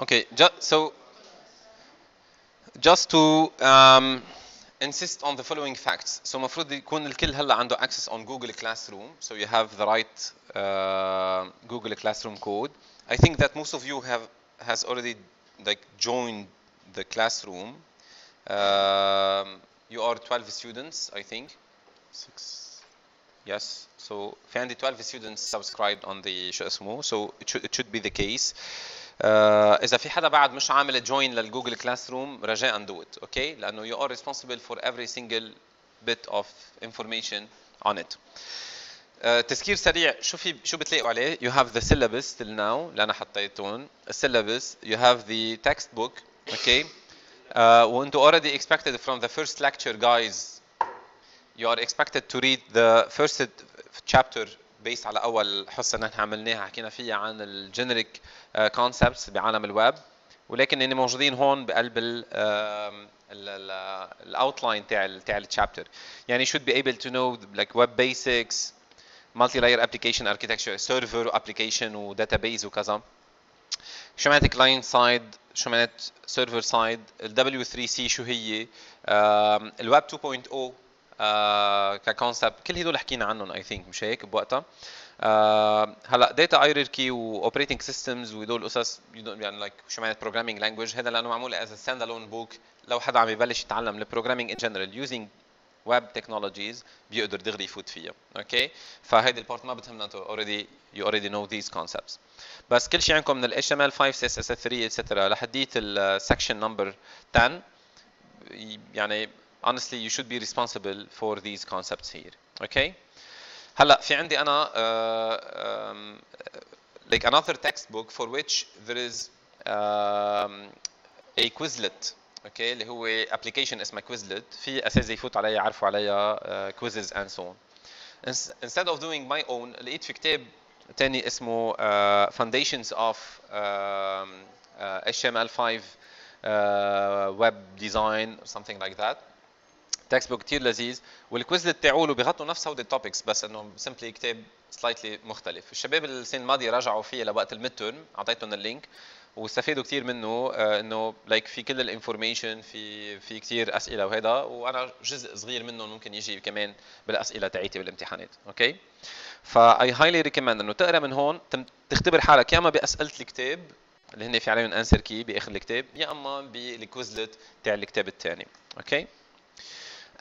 Okay, just, so just to um, insist on the following facts. So المفروض يكون الكل هلا عنده access on Google Classroom. So you have the right uh, Google Classroom code. I think that most of you have has already like joined the classroom. Um, you are 12 students, I think. Six. Yes. So في عندي 12 students subscribed on the شو اسمه. So it should, it should be the case. Uh, اذا في حدا بعد مش عامل جوين للجوجل كلاس روم رجاء do it أوكي لأنه you are responsible for every single bit of information on it uh, تذكير سريع شو في شو بتلاقوا عليه you have the syllabus till now اللي أنا حطيتهم السيلابس you have the textbook okay uh, وانتوا already expected from the first lecture guys you are expected to read the first chapter based على أول حصة نحن عملناها حكينا فيها عن ال generic concepts بعالم الويب. ولكن إني موجودين هون بقلب ال outline تاع تاع ال chapter يعني should be able to know like web basics multi-layer application architecture server application و database وكذا شو معنات client side شو معنات server side ال W3C شو هي؟ الويب 2.0 ك concept كل هدول حكينا عنهم I think مش هيك؟ بوقتها. آه هلأ data hierarchy و operating systems وهدول القصص يعني like شو معنات programming language هذا لأنه معمول as stand alone book لو حدا عم يبلش يتعلم ال programming in general using web technologies بيقدر دغري يفوت فيها. okay فهيدي ال part ما بتهمنا أنتم already you already know these concepts بس كل شيء عندكم من ال HTML5 CSS 3 etc لحديت ال section number 10 يعني honestly you should be responsible for these concepts here okay هلا في عندي انا uh, um, like another textbook for which there is um, a quizlet okay اللي هو application اسمه quizlet في اساتذه يفوت عليها يعرفوا عليها uh, quizzes and so on instead of doing my own لقيت في كتاب تاني اسمه uh, foundations of um, uh, HTML5 uh, web design or something like that textbook كثير لذيذ وال Quizlet تاعوله بيغطوا نفس هودي ال topics بس إنه simply كتاب slightly مختلف. الشباب السنة الماضيه رجعوا فيه لوقت ال midterm أعطيتهم ال link واستفادوا كثير منه آه إنه like في كل ال information في في كثير أسئلة وهذا وأنا جزء صغير منهم ممكن يجي كمان بالأسئلة تاعيتي بالامتحانات. okay؟ ف I highly recommend إنه تقرأ من هون تختبر حالك. يا أما بأسئلة الكتاب اللي هن في عليهم answer key بآخر الكتاب يا أما بال Quizlet تاع الكتاب الثاني okay؟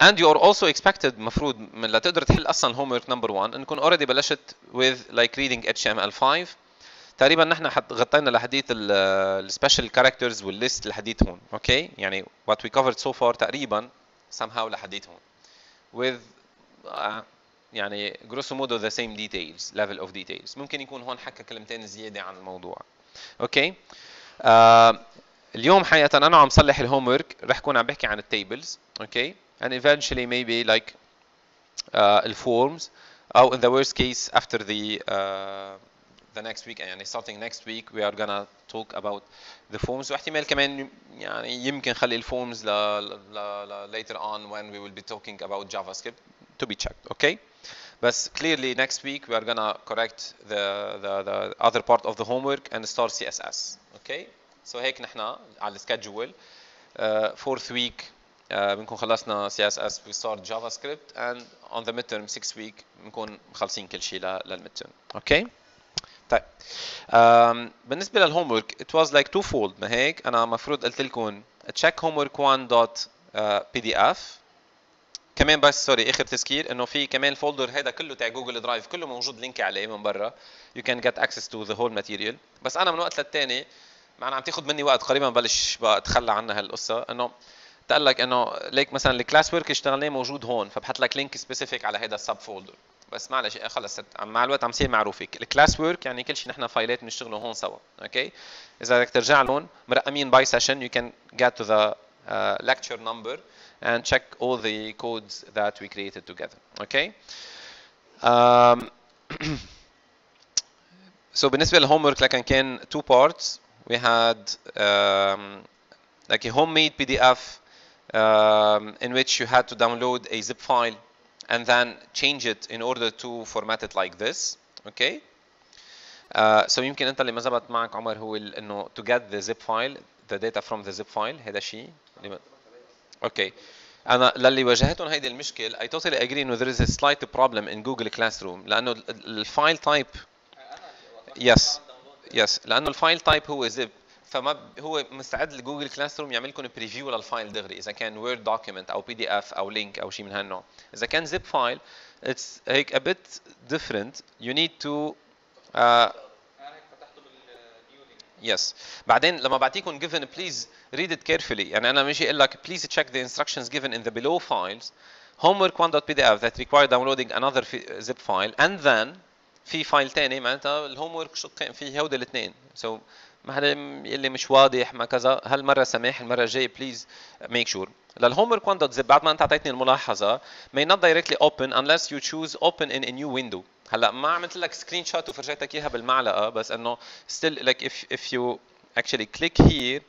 And you are also expected مفروض من لتقدر تحل أصلا homework number 1 انكم already بلشت with like reading HTML5 تقريبا نحن غطينا لحديث ال special characters وال list لحديث هون. okay? يعني what we covered so far تقريبا somehow لحديث هون. With uh, يعني grosso modo the same details level of details. ممكن يكون هون حكى كلمتين زيادة عن الموضوع. okay uh, اليوم حقيقه أنا عم صلح ال homework رح اكون عم بحكي عن ال tables أوكي? and eventually maybe like uh, الفورمز او in the worst case after the uh, the next week يعني starting next week we are gonna talk about the forms واحتمال كمان يعني يمكن خلي الفورمز ل, ل, ل later on when we will be talking about JavaScript to be checked okay بس clearly next week we are gonna correct the the the other part of the homework and start CSS okay so هيك نحن على السكادجول uh, fourth week uh, بنكون خلصنا CSS we start JavaScript and on the midterm 6 week بنكون مخلصين كل شيء للميد term أوكي طيب. um, بالنسبة لل homework it was like twofold ما هيك؟ أنا المفروض قلت لكم check homework 1 dot uh, pdf كمان بس sorry آخر تذكير إنه في كمان folder هذا كله تاع Google Drive كله موجود link عليه من برا. You can get access to the whole material. بس أنا من وقت للتاني معنا عم تاخذ مني وقت قريبا ببلش بقى أتخلى عنها هالقصة إنه تقول لك إنه ليك مثلا ال classwork اشتغلناه موجود هون فبحط لك link specific على هذا ال subfolder بس معلش خلص مع الوقت عم تصير معروفه ال classwork يعني كل شيء نحن فايلات بنشتغله هون سوا okay إذا بدك ترجع لهم مرقمين by session you can get to the uh, lecture number and check all the codes that we created together okay? Um, so بالنسبة لكن كان two parts. We had um, like a homemade PDF um, in which you had to download a zip file and then change it in order to format it like this okay uh, so يمكن انت اللي ما زبط معك عمر هو انه to get the zip file the data from the zip file هذا شيء اوكي انا للي واجهتهم هيدي المشكل I totally agree انه there is a slight problem in Google Classroom لانه الفايل تايب يس يس لانه الفايل تايب هو زب فما هو مستعد ل Google Classroom يعمل لكم preview لل file دغري إذا كان Word document أو PDF أو link أو شيء من هالنوع. إذا كان zip file it's هيك a bit different. You need to uh, Yes. بعدين لما بعطيكم given please read it carefully. يعني أنا ماشي أقول لك please check the instructions given in the below files. Homework 1.pdf that require downloading another zip file. And then في file ثاني معناتها ال homework شقين في هودي الاثنين. So, حدا يقول لي مش واضح ما كذا. هالمره سماح المرة الجايه please make sure لل homework 1.zip بعد ما انت اعطيتني الملاحظة may not directly open unless you choose open in a new window. هلا ما عملت لك screenshot وفرجيتك إياها بالمعلقة بس إنه still like if if you actually click here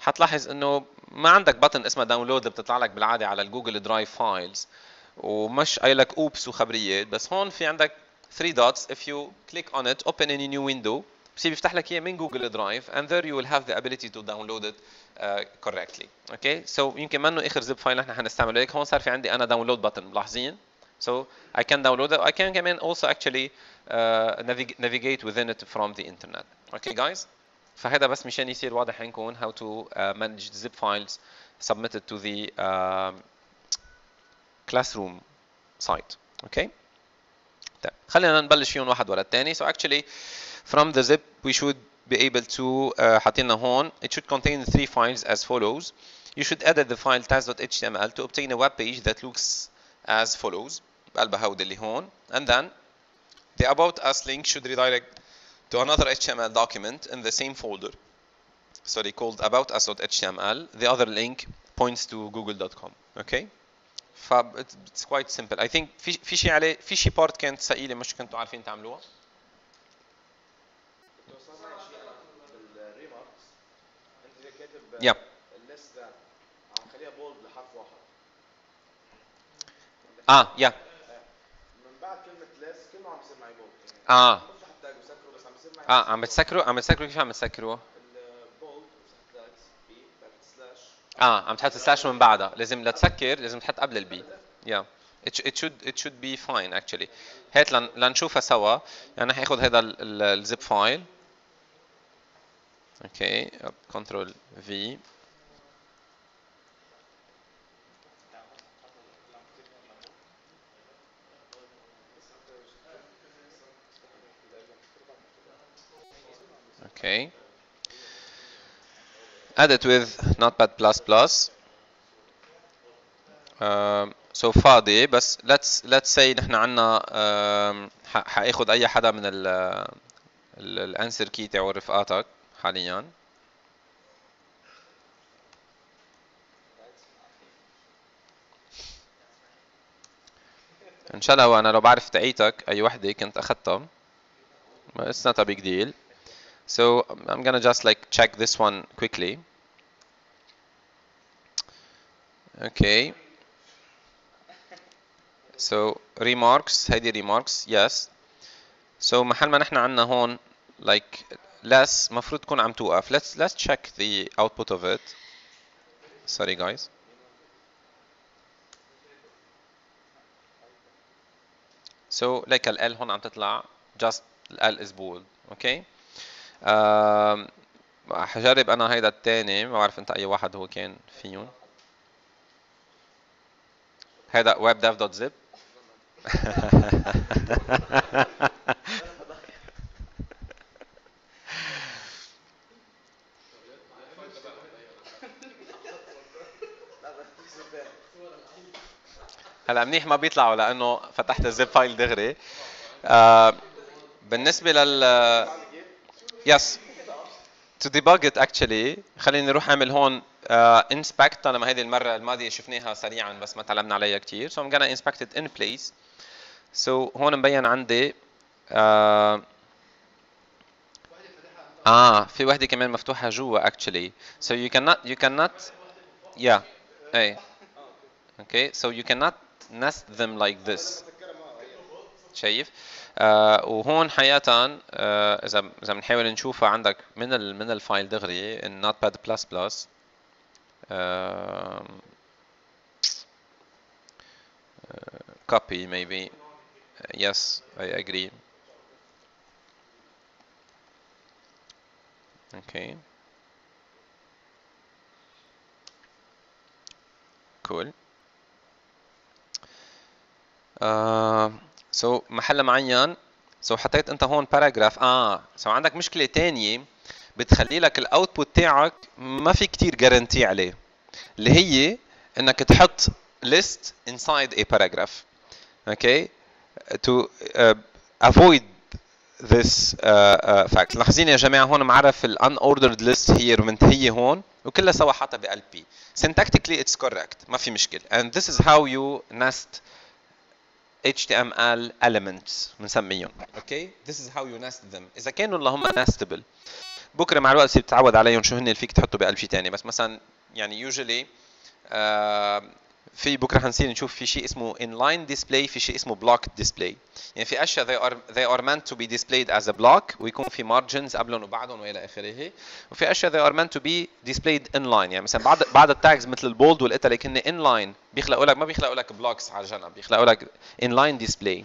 حتلاحظ إنه ما عندك ب button اسمها download بتطلع لك بالعادة على ال Google Drive files ومش قايل لك oops وخبريات بس هون في عندك 3 dots. If you click on it open in a new window. بصير بيفتح لك اياه من جوجل درايف and there you will have the ability to download it uh, correctly okay so يمكن منه اخر زب فايل نحن حنستعمله هيك هون صار في عندي انا داونلود بutton ملاحظين so I can download it I can كمان also actually uh, navigate within it from the internet okay guys فهذا بس مشان يصير واضح عندكم how to uh, manage zip files submitted to the uh, classroom site okay طيب خلينا نبلش فيهم واحد ورا الثاني so actually from the zip we should be able to uh, حاطين هون it should contain three files as follows you should edit the file test.html to obtain a web page that looks as follows بقلبها هودي اللي هون and then the about us link should redirect to another HTML document in the same folder sorry called about us.html the other link points to google.com okay ف it's quite simple I think في في شيء عليه في شيء بارت كانت ثقيله مش كنتوا عارفين تعملوها لحرف واحد. آه يا من بعد كلمة ليست كله عم يصير معي بولد آه. بس عم يصير معي آه عم بتسكروا عم بتسكروا كيف عم بتسكروا؟ آه عم تحط slash من بعدها. لازم لتسكر لازم تحط قبل ال p يا yeah. it, should it should be fine actually. هات لن, لنشوفها سوا. يعني حاخذ هذا ال zip file okay control V okay add it with notepad++ um, so فاضي بس let's let's say نحن عنا um, حأخذ أي حدا من ال الانسر كي تاعو رفقاتك. حاليا ان شاء الله وأنا لو بعرف تعيتك اي وحده كنت اخذتها it's not a big deal so I'm gonna just like check this one quickly okay so remarks هيدي remarks yes so محل ما نحن عنا هون like less مفروض تكون عم توقف. Let's let's check the output of it. Sorry guys. So like ال هون عم تطلع. Just ال is bold. Okay? Um, حجرب أنا هيدا الثاني ما بعرف أنت أي واحد هو كان فيهم. هيدا webdev.zip هلا منيح ما بيطلعوا لأنه فتحت ال zip file دغري. آه بالنسبة لل يس debug it actually خليني نروح أعمل هون uh, inspect طالما هذه المرة الماضيه شفناها سريعا بس ما تعلمنا عليها كثير so I'm gonna inspect it in place. So هون مبين عندي uh, آه في وحدة كمان مفتوحة جوا actually. So you cannot you cannot yeah اي okay. So you cannot nest them like this. شايف؟ آه وهون حقيقة آه إذا إذا بنحاول نشوفها عندك من ال من ال file دغري ال Notepad++ copy maybe. Yes I agree. Okay. Cool. Uh, سو so, محل معين. سو so, حطيت انت هون paragraph آه so, عندك مشكلة ثانية بتخلي لك ال output تاعك ما في كثير guarantee عليه اللي هي إنك تحط list inside a paragraph. Okay to uh, avoid this uh, uh, fact. لاحظين يا جماعة هون معرف ال unordered list هي منتهيه هون وكلها سوا حاطها ب LP syntactically it's correct. ما في مشكلة. And this is how you nest HTML elements بنسميهم. أوكي this is how you nest them. إذا كانوا اللهم nestable. بكرة مع الوقت بتتعود عليهم شو هن اللي فيك تحطه بقلب شيء ثاني بس مثلا يعني usually uh, في بكرة حنصير نشوف في شيء اسمه inline display في شيء اسمه block display. يعني في أشياء they are they are meant to be displayed as a block ويكون في margins قبلهم وبعدهم وإلى آخره. وفي أشياء they are meant to be displayed inline. يعني مثلا بعد بعد ال tags مثل ال bold وال italic هن inline بيخلقوا لك ما بيخلقوا لك blocks على الجنب بيخلقوا لك inline display.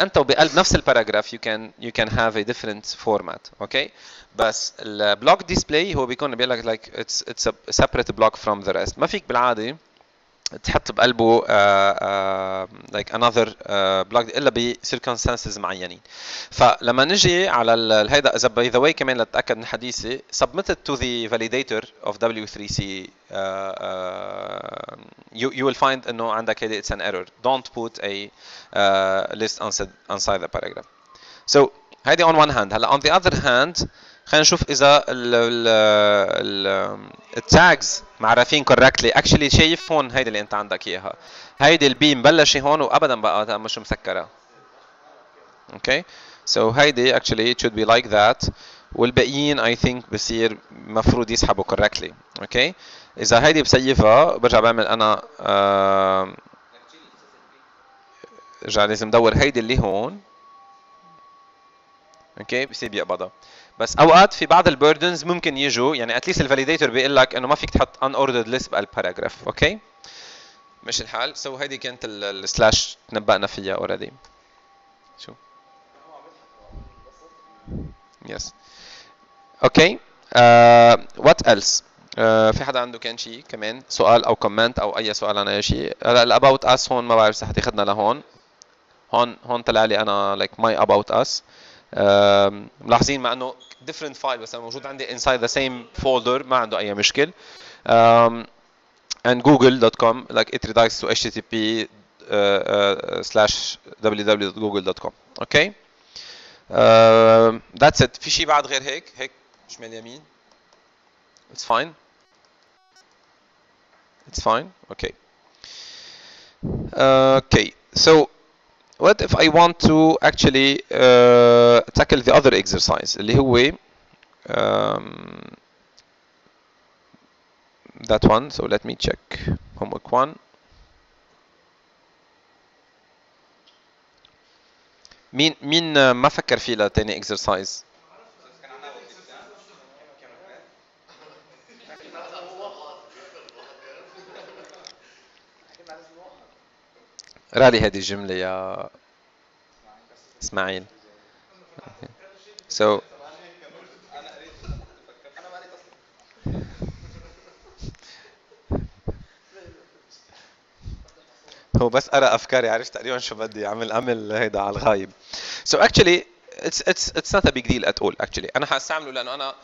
أنت وبقلب نفس ال paragraph you can you can have a different format okay? بس ال block display هو بيكون بيقول لك like it's it's a separate block from the rest. ما فيك بالعادة تحط بقلبه uh, uh, another uh, block الا ب circumstances معينين فلما نجي على هيدا اذا باي ذا واي كمان لتاكد من حديثي submitted to the validator of W3C uh, uh, you you will find انه عندك هيدي it's an error don't put a uh, list inside the paragraph so هيدي on one hand هلا on the other hand خلينا نشوف إذا ال tags معرفين correctly actually شايف هون هيدي اللي أنت عندك إياها. هيدي ال p مبلشه هون وابدا بقى مش مسكرة. okay so هيدي actually it should be like that. والباقيين I think بصير مفروض يسحبوا correctly okay إذا هيدي ب save ها برجع بعمل أنا آه لازم ادور هيدي اللي هون. okay بصير بيقبضها. بس أوقات في بعض ال burdens ممكن يجوا يعني at least ال validator بيقول لك إنه ما فيك تحط unordered list بال paragraph okay مش الحال. so هيدي كانت ال slash تنبأنا فيها already شو؟ yes okay what else في حدا عنده كان شيء كمان؟ سؤال أو comment أو أي سؤال عن أي شيء هلا ال about us هون ما بعرف إذا حتاخذنا لهون. هون هون طلع لي أنا like my about us ملاحظين مع إنه different file بس موجود عندي inside the same folder ما عنده اي مشكل um, and google.com like it redirects to http uh, uh, slash www.google.com okay uh, that's it في شيء بعد غير هيك هيك شمال يمين it's fine it's fine okay okay so what if I want to actually uh, tackle the other exercise اللي هو um, that one so let me check homework one مين مين ما فكر فيه لتاني exercise رالي هذه الجملة يا إسماعيل. So هو بس قرا أفكاري عرفت؟ تقريبا شو بدي أعمل؟ عمل هيدا على الغايب. So actually it's it's it's not a big deal at all actually. أنا حأستعمله لأنه أنا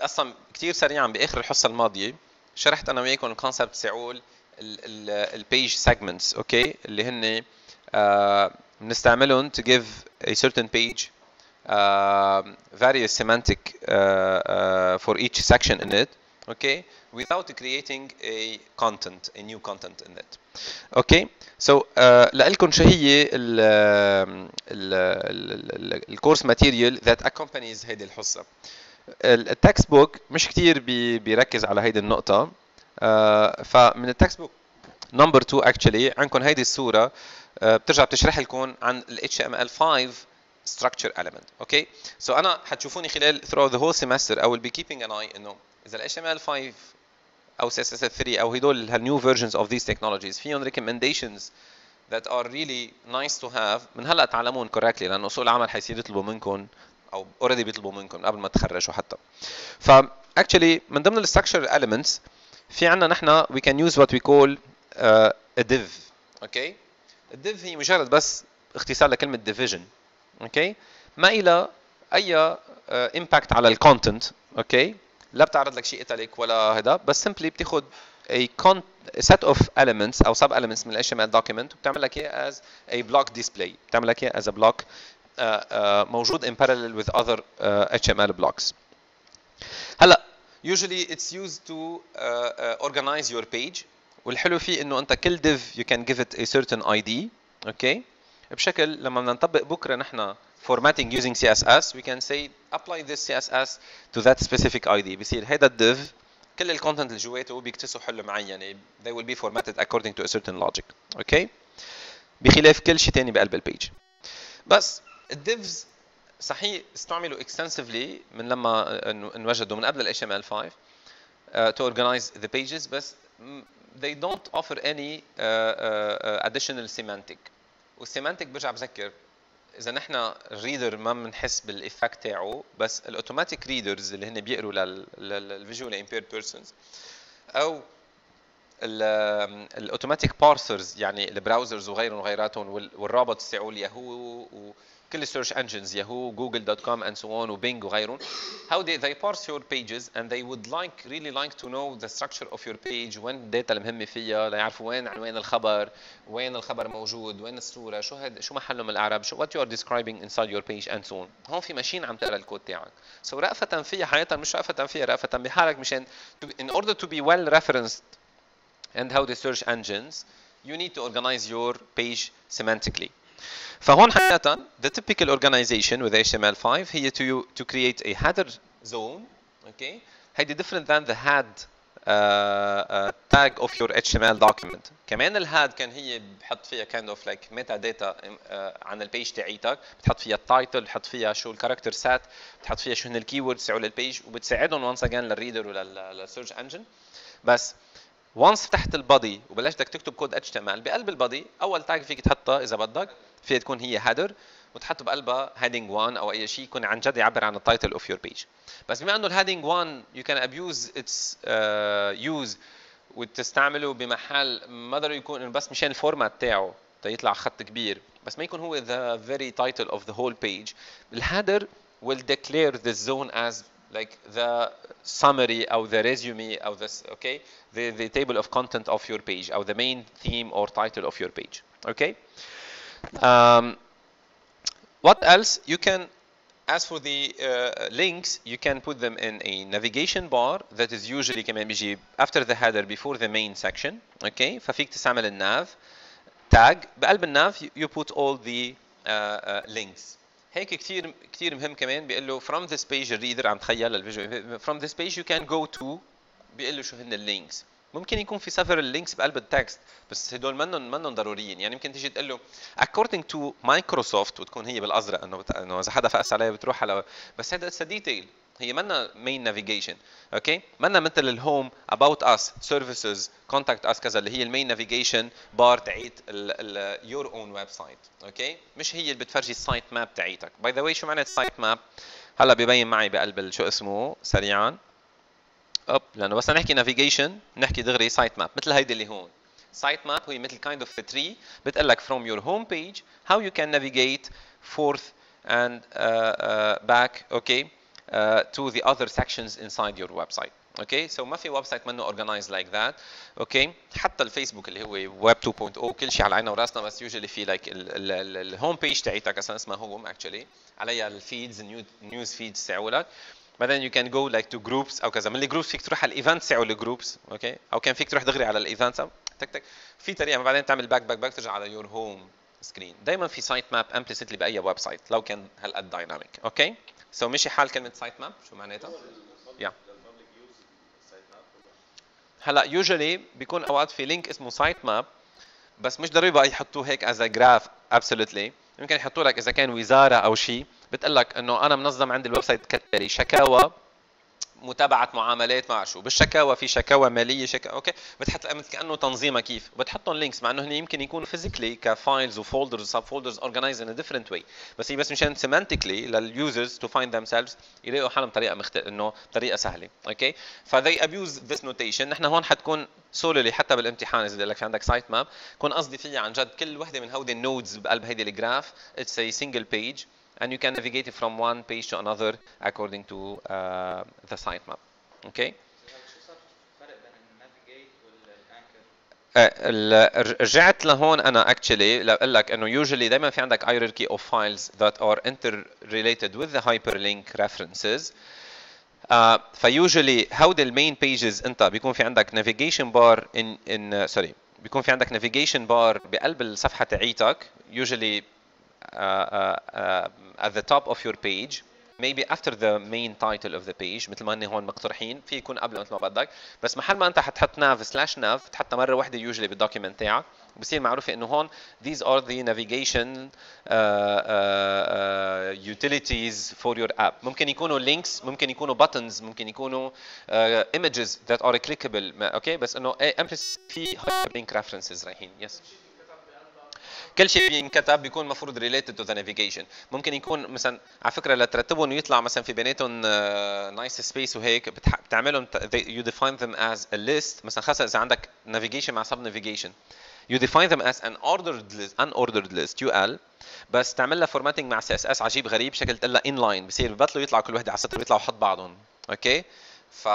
أصلا كثير سريعا بآخر الحصة الماضية شرحت أنا وياكم ال concept تاعول ال page segments okay اللي هن بنستعملهم to give a certain page uh, various semantic uh, uh, for each section in it okay without creating a content a new content in it okay so uh, لكم شو هي ال course material that accompanies هيدي الحصه ال textbook مش كثير بي بيركز على هيدي النقطه uh, فمن ال textbook number 2 actually عندكم هيدي الصورة uh, بترجع بتشرح لكم عن ال HTML5 structure element okay so أنا حتشوفوني خلال throughout the whole semester I will be keeping an eye انه اذا ال HTML5 أو CSS 3 أو هدول new versions of these technologies فيهم recommendations that are really nice to have من هلا تعلمون correctly لأنه سوق العمل حيصير يطلبوا منكم أو already بيطلبوا منكم قبل ما تخرجوا حتى ف actually من ضمن ال structure elements في عندنا نحن we can use what we call uh, a div okay? ال div هي مجرد بس اختصار لكلمة division okay? ما إلى أي impact على ال content okay لا بتعرض لك شيء italic ولا هذا بس simply بتاخذ a set of elements أو sub elements من ال HTML document وبتعمل لك إياه as a block display بتعمل لك إياه as a block uh, uh, موجود in parallel with other uh, HTML blocks هلا usually it's used to uh, uh, organize your page والحلو فيه انه انت كل div you can give it a certain ID اوكي okay. بشكل لما بدنا نطبق بكره نحن formatting using CSS we can say apply this CSS to that specific ID بصير هيدا الديف كل الكونتنت اللي جواته بيكتسوا حل معين they will be formatted according to a certain logic اوكي okay. بخلاف كل شيء ثاني بقلب البيج بس الديفز صحيح استعملوا extensively من لما انوجدوا من قبل ال HTML5 uh, to organize the pages بس they don't offer any uh, uh, additional semantic. وال semantic برجع بذكر إذا نحن ال reader ما بنحس بال effect تاعه بس ال automatic readers اللي هن بيقروا للفيجوال امبيرد بيرسونز أو الاوتوماتيك بارسرز يعني البراوزرز وغيرهم وغيراتهم والرابط تاعوا الياهو كل السيرش انجنز ياهو جوجل دوت كوم اند سو اون وبينج وغيرهم how they they parse your pages and they would like really like to know the structure of your page وين الداتا المهمه فيها ليعرفوا وين عنوان الخبر وين الخبر موجود وين الصوره شو هاد شو محله من الاعراب شو what you are describing inside your page and so on هون في ماشين عم تقرا الكود تاعك so رأفة فيها حقيقه مش رأفة فيها رأفة بحالك مشان in order to be well referenced and how the search engines you need to organize your page semantically فهون حقيقة the typical organization with HTML5 هي to to create a header zone okay? هيدي different than the head uh, uh, tag of your HTML document. كمان الهاد كان هي بحط فيها kind of like metadata uh, عن البيج تاعيتك. بتحط فيها التايتل بتحط فيها شو الكاركتر سات بتحط فيها شو هن ال keywords تاعوا لل page وبتساعدهم once again لل reader ولل search engine بس once فتحت ال body وبلشت بدك تكتب كود إل بقلب ال body أول tag فيك تحطها إذا بدك. فيها تكون هي header وتحط بقلبها heading 1 أو أي شيء يكون عن جد يعبر عن ال title of your page بس بما إنه ال heading 1 you can abuse its use وتستعمله بمحل ما ضروري يكون بس مشان ال format تاعه تيطلع خط كبير. بس ما يكون هو the very title of the whole page. الهيدر will declare this zone as like the summary or the resume or this okay the, the table of content of your page or the main theme or title of your page okay um, what else you can as for the uh, links you can put them in a navigation bar that is usually كمان بيجي after the header before the main section okay ففيك تستعمل الناv tag بقلب الناv you put all the uh, uh, links هيك كثير كثير مهم كمان بيقول له from this page ال reader عم تخيل ال visual from this page you can go to بيقول له شو هن ال links. ممكن يكون في several links بقلب ال text بس هدول منهم منهم ضروريين. يعني ممكن تيجي تقول له according to Microsoft وتكون هي بالأزرق إنه إنه إذا حدا فقس عليها بتروح على بس هذا it's detail هي منا main navigation okay منا مثل ال home about us services contact us كذا اللي هي ال main navigation بار تعيت your own website okay مش هي اللي بتفرجي ال site map تاعيتك by the way شو معنى ال site map هلا ببين معي بقلب شو اسمه سريعا. اب لأنه بس نحكي navigation نحكي دغري site map مثل هيدي اللي هون. site map هي مثل of a tree بتقول لك from your home page how you can navigate forth and uh, uh, back okay uh, to the other sections inside your website. Okay so so ما في website منه organized like that. okay okay. حتى الفيسبوك اللي هو ويب 2.0 كل شيء على عيننا وراسنا بس usually في like ال home page تاعتك أصلا اسمها home actually عليها ال feeds ال news feeds تاعولك. بعدين you can go like to groups أو كذا. من ال groups فيك تروح على ال events تاعوا ال groups okay أو كان فيك تروح دغري على ال events تك تك. في طريقة بعدين تعمل back back back ترجع على your home screen دائما في site map implicitly بأي website لو كان هالقد dynamic okay So مشي حال كلمة site map شو معناتها؟ يا هلا usually بيكون أوقات في link اسمه site map بس مش ضروري بقى يحطوه هيك as graph absolutely يمكن يحطوا لك إذا كان وزارة أو شيء بتقول لك إنه أنا منظم عندي ال website كالتالي شكاوى متابعة معاملات مع شو؟ بالشكاوى في شكاوى مالية شكاوى okay? بتحط كأنه تنظيمها كيف؟ بتحطهم links مع إنه هن يمكن يكونوا physically ك files و folders و sub folders organized in different way بس هي بس مشان semantically لل users to find themselves يلاقوا حالهم بطريقه مختلفه إنه بطريقه سهلة okay? ف they abuse this notation نحن هون حتكون slowly حتى بالامتحان إذا بدك في عندك site map كون قصدي فيها عن جد كل وحدة من هودي ال nodes بقلب هيدي ال graph it's single page. And you can navigate it from one page to another according to uh, the sitemap. Okay. رجعت لهون أنا actually لاقول لك انه usually دائما في عندك hierarchy of files that are interrelated with the hyperlink references uh, فيوجولي هودي المين pages انت بيكون في عندك navigation bar in in sorry بيكون في عندك navigation bar بقلب الصفحه تاعيتك usually uh, uh, uh, at the top of your page maybe after the main title of the page مثل ما هن هون مقترحين في يكون قبل مثل ما بدك. بس محل ما انت حتحط nav slash nav تحطها مرة واحدة usually بال document تاعك. بصير معروفة إنه هون these are the navigation uh, uh, uh, utilities for your app. ممكن يكونوا links ممكن يكونوا buttons ممكن يكونوا uh, images that are clickable. okay okay? بس إنه implies في link references رايحين. Yes. كل شيء بينكتب بيكون المفروض related to the navigation ممكن يكون مثلا على فكرة لترتبهم ويطلع مثلا في بيناتهم nice space وهيك بتعملهم you define them as a list مثلا خاصة إذا عندك navigation مع sub navigation you define them as an ordered list unordered list UL بس تعمل لها formatting مع CSS عجيب غريب شكل تقول لها inline بصير ببطلوا يطلعوا كل وحده على سطر بيطلعوا حط بعضهم. okay ف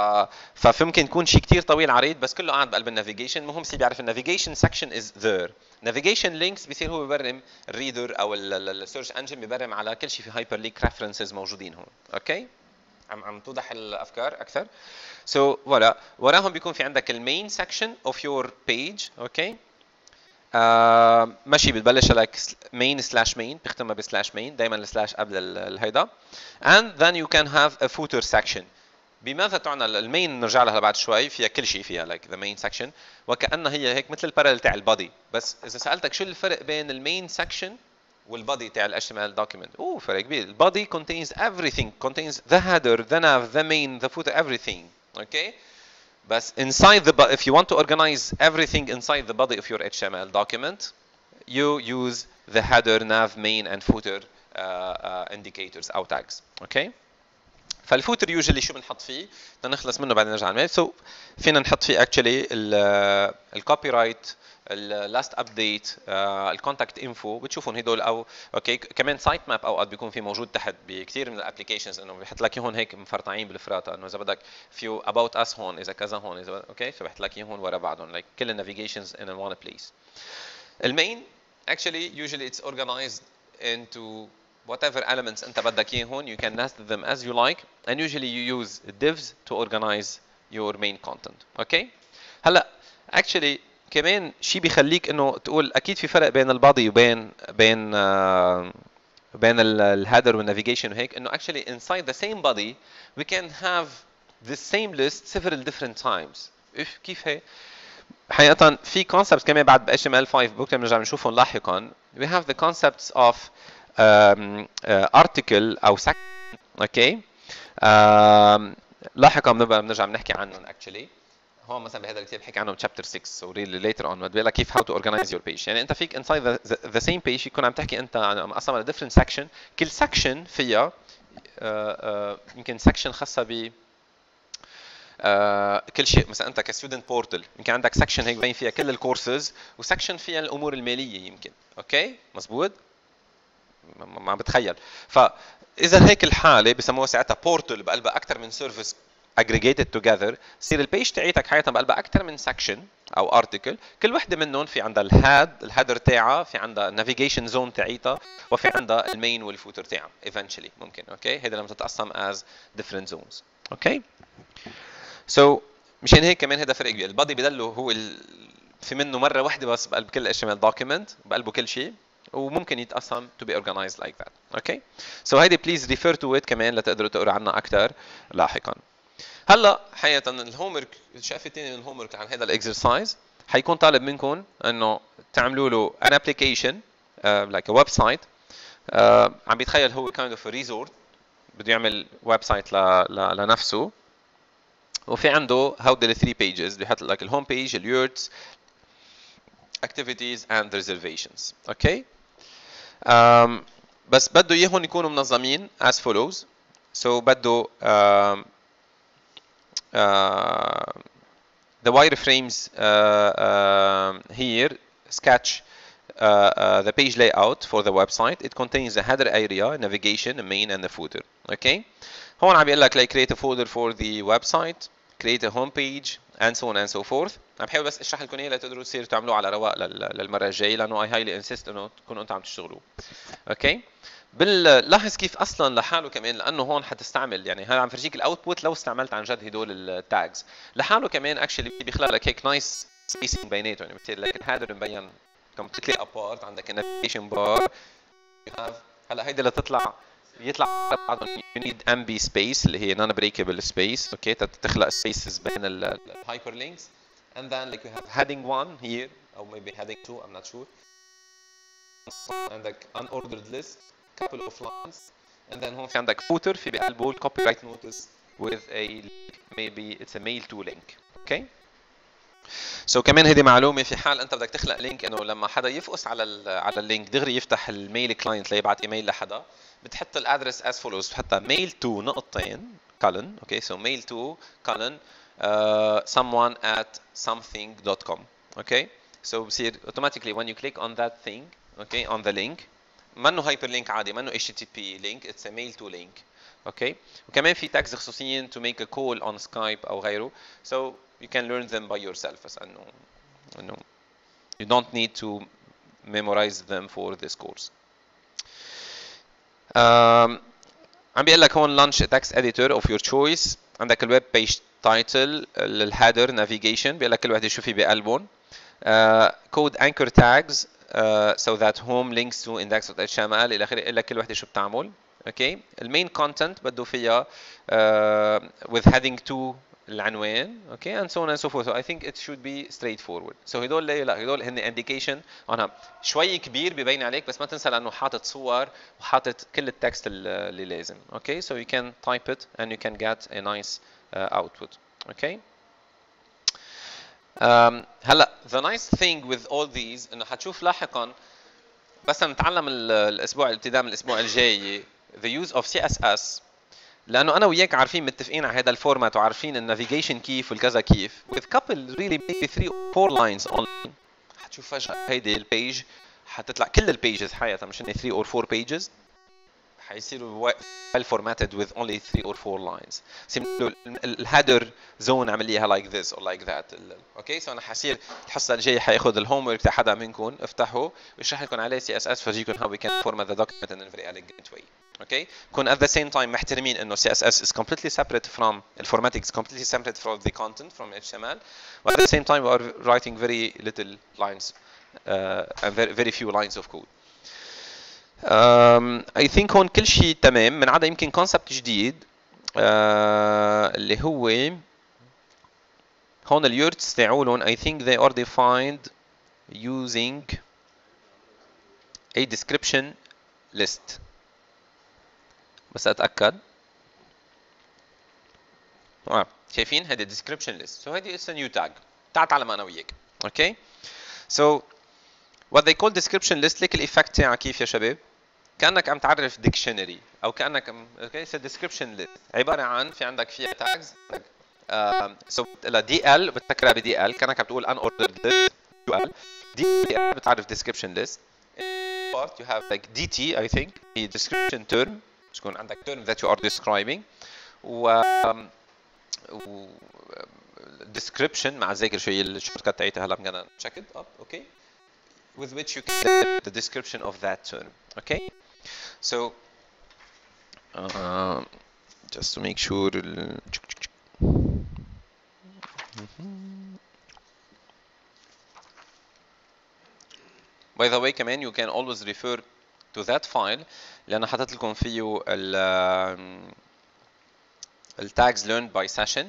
فممكن يكون شيء كثير طويل عريض بس كله قاعد بقلب ال navigation المهم سي بيعرف ال navigation section as their navigation links بيصير هو ببرم ال reader أو ال search engine ببرم على كل شيء في hyperlink references موجودين هون. Okay? عم عم توضح الأفكار أكثر. so so, ولا وراهم بيكون في عندك ال main section of your page okay? ماشي بتبلش لك main slash main بيختمها ب slash main دائما ال slash قبل الهيدا. And then you can have a footer section. بماذا تعنى ال main نرجع لها بعد شوي فيها كل شيء فيها like the main section وكانها هي هيك مثل ال parallel تاع ال body بس اذا سالتك شو الفرق بين ال main section والبادي تاع ال HTML document اوه فرق كبير البادي contains everything contains the header the nav the main the footer everything okay بس inside the if you want to organize everything inside the body of your HTML document you use the header nav main and footer uh, uh, indicators أو tags okay فالفوتر يوجولي شو بنحط فيه؟ نخلص منه بعدين نرجع نعمل سو فينا نحط فيه اكشلي ال copyright ال last update ال contact info بتشوفون هدول أو okay كمان site map أوقات بيكون في موجود تحت بكثير من ال applications إنه بيحط لك هون هيك مفرطعين بالفراطه إنه إذا بدك view about us هون إذا كذا هون إذا okay فبحط لك هون ورا بعضهم like كل ال navigations in one place ال main actually usually it's organized into whatever elements انت بدك اياه هون you can nest them as you like and usually you use divs to organize your main content okay هلا actually كمان شيء بيخليك انه تقول أكيد في فرق بين ال body وبين بين uh, بين ال header وال navigation وهيك انه actually inside the same body we can have the same list several different times كيف هي حقيقة في concepts كمان بعد ب HTML5 بكره بنرجع بنشوفهم لاحقا we have the concepts of article أو sec Okay لاحقا بنبقى بنرجع بنحكي عنهم actually هون مثلا بهذا الكتاب بحكي عنهم chapter 6 so really later on بتقول لك كيف how to organize your page. يعني أنت فيك the, the same page يكون عم تحكي أنت عن مقسم على different section. كل section فيها uh, uh, يمكن section خاصة ب Uh, كل شيء. مثلا أنت ك student portal يمكن عندك section هيك بين فيها كل ال courses و section فيها الأمور المالية يمكن okay مزبوط؟ ما عم بتخيل. فإذا هيك الحالة بسموها ساعتها portal بقلبها أكثر من service aggregated together تصير ال page تاعيتك حياتها بقلبها أكثر من section أو article كل وحدة منهم في عندها الهاد ال header تاعها في عندها ال navigation zone تاعيتها وفي عندها ال main وال footer تاعها eventually ممكن okay هيدا لما تتقسم as different zones okay so مشان هيك كمان هذا فرق كبير. ال body بضله هو ال... في منه مرة واحدة بس بقلب كل HTML document بقلبه كل شيء. وممكن يتقسم to be organized like that. Okay? So هيدي please refer to it كمان لتقدروا تقروا عنها أكثر لاحقا. هلأ حقيقه ال home شايف الثاني من ال home عن هذا ال exercise حيكون طالب منكم إنه تعملوا له an application uh, like a website. آه عم بيتخيل هو kind of resort بده يعمل website لنفسه. وفي عنده هودي ال three pages بده يحط لك ال home page ال yurts activities and reservations اوكي um, بس بده اياهم يكونوا منظمين as follows so بده um, uh, the wireframes uh, uh, here sketch uh, uh, the page layout for the website. It contains the header area, navigation, the main, and the footer. Okay. هون عم يقول لك like create a folder for the website, create a home page, and so on and so forth. عم بحاول بس أشرح لكم اياه لتقدروا تصيروا تعملوه على رواق للمرة الجاية لأنه I highly insist إنه تكونوا أنتم عم تشتغلوا. أوكي. بنلاحظ كيف أصلا لحاله كمان لأنه هون حتستعمل يعني هذا عم فرجيك ال output لو استعملت عن جد هدول ال tags لحاله كمان actually بيخلق لك هيك nice spacing بيناتهم يعني بتصير لك ال header مبين completely apart عندك ال navigation bar هلا هيدي لتطلع يطلع you need nbsp اللي هي non breakable space أوكي تخلق spaces بين ال hyper links and then like you have heading 1 here or maybe heading 2 I'm not sure. عندك unordered list couple of lines. And then هون في عندك footer في بقلبه copyright notice with a maybe it's a mail to link. Okay? so so, كمان هذه معلومة في حال أنت بدك تخلق link إنه لما حدا يفقس على ال على ال link دغري يفتح ال mail client ليبعت إيميل لحدا بتحط الادرس از فولوز بتحطها ميل تو نقطتين كولن أوكي سو ميل تو كولن someone at something.com okay so بصير automatically when you click on that thing okay on the link منه هايبر لينك عادي منه HTTP link it's a mail to link اوكي وكمان في تاكس خصوصيين to make a call on Skype او غيره so you can learn them by yourself بس انه انه you don't need to memorize them for this course um, عم بيقول لك هون launch a text editor of your choice عندك الويب بيج تايتل الهيدر نافيجيشن بيقول لك كل وحده شو في بقلبهم code anchor tags so that home links to index.html إلى آخره لك كل وحده شو بتعمل أوكي ال main content بده فيها with heading to العنوان. أوكي and so on and so forth. So I think it should be straightforward. So هدول لا هدول هن indication أنا شوي كبير ببين عليك بس ما تنسى لأنه حاطط صور وحاطط كل ال text اللي لازم. أوكي you can type it and you can get a nice uh, output. Okay? Um, هلا the nice thing with all these إنه حتشوف لاحقا بس نتعلم الأسبوع الابتداء من الأسبوع الجاي the use of CSS لأنه أنا وياك عارفين متفقين على هذا ال format وعارفين ال navigation كيف والكذا كيف. With couple really maybe 3 or 4 lines only حتشوف فجأة هيدي ال page حتطلع كل ال pages حقيقه مش إني 3 or 4 pages. حيصيروا well formatted with only 3 or 4 lines ال header zone عمل لي اياها like this or like that أوكي so أنا حصير الحصه الجايه حياخذ ال homework تاع حدا منكم افتحه ويشرح لكم عليه CSS فرجيكم how we can format the document in a very elegant way okay كون at the same time محترمين انه CSS is completely separate from formatting is completely separate from the content from HTML but at the same time we are writing very little lines uh, and very, very few lines of code I think هون كل شيء تمام. من عدا يمكن كونسبت جديد uh, اللي هو هون اليورتس تاعولهم I think they are defined using a description list. بس أتأكد. آه شايفين؟ هذه description list. So هذه it's a new tag. تعال تعلم أنا وياك. أوكي so what they call description list لك ال effect تاعها كيف يا شباب؟ كانك عم تعرف dictionary أو كانك أوكي so description list عباره عن في عندك فيها tags so DL بتذكرها ب DL كانك عم تقول unordered list DL DL بتعرف description list part you have like dt I think هي description term تكون عندك term that you are describing و و description مع ذاكر شوي الشورت كات تاعتها هلا I'm gonna check it up with which you can the description of that term okay so uh, just to make sure by the way كمان you can always refer to that file. لأن حطيت لكم فيه ال ال tags learned by session.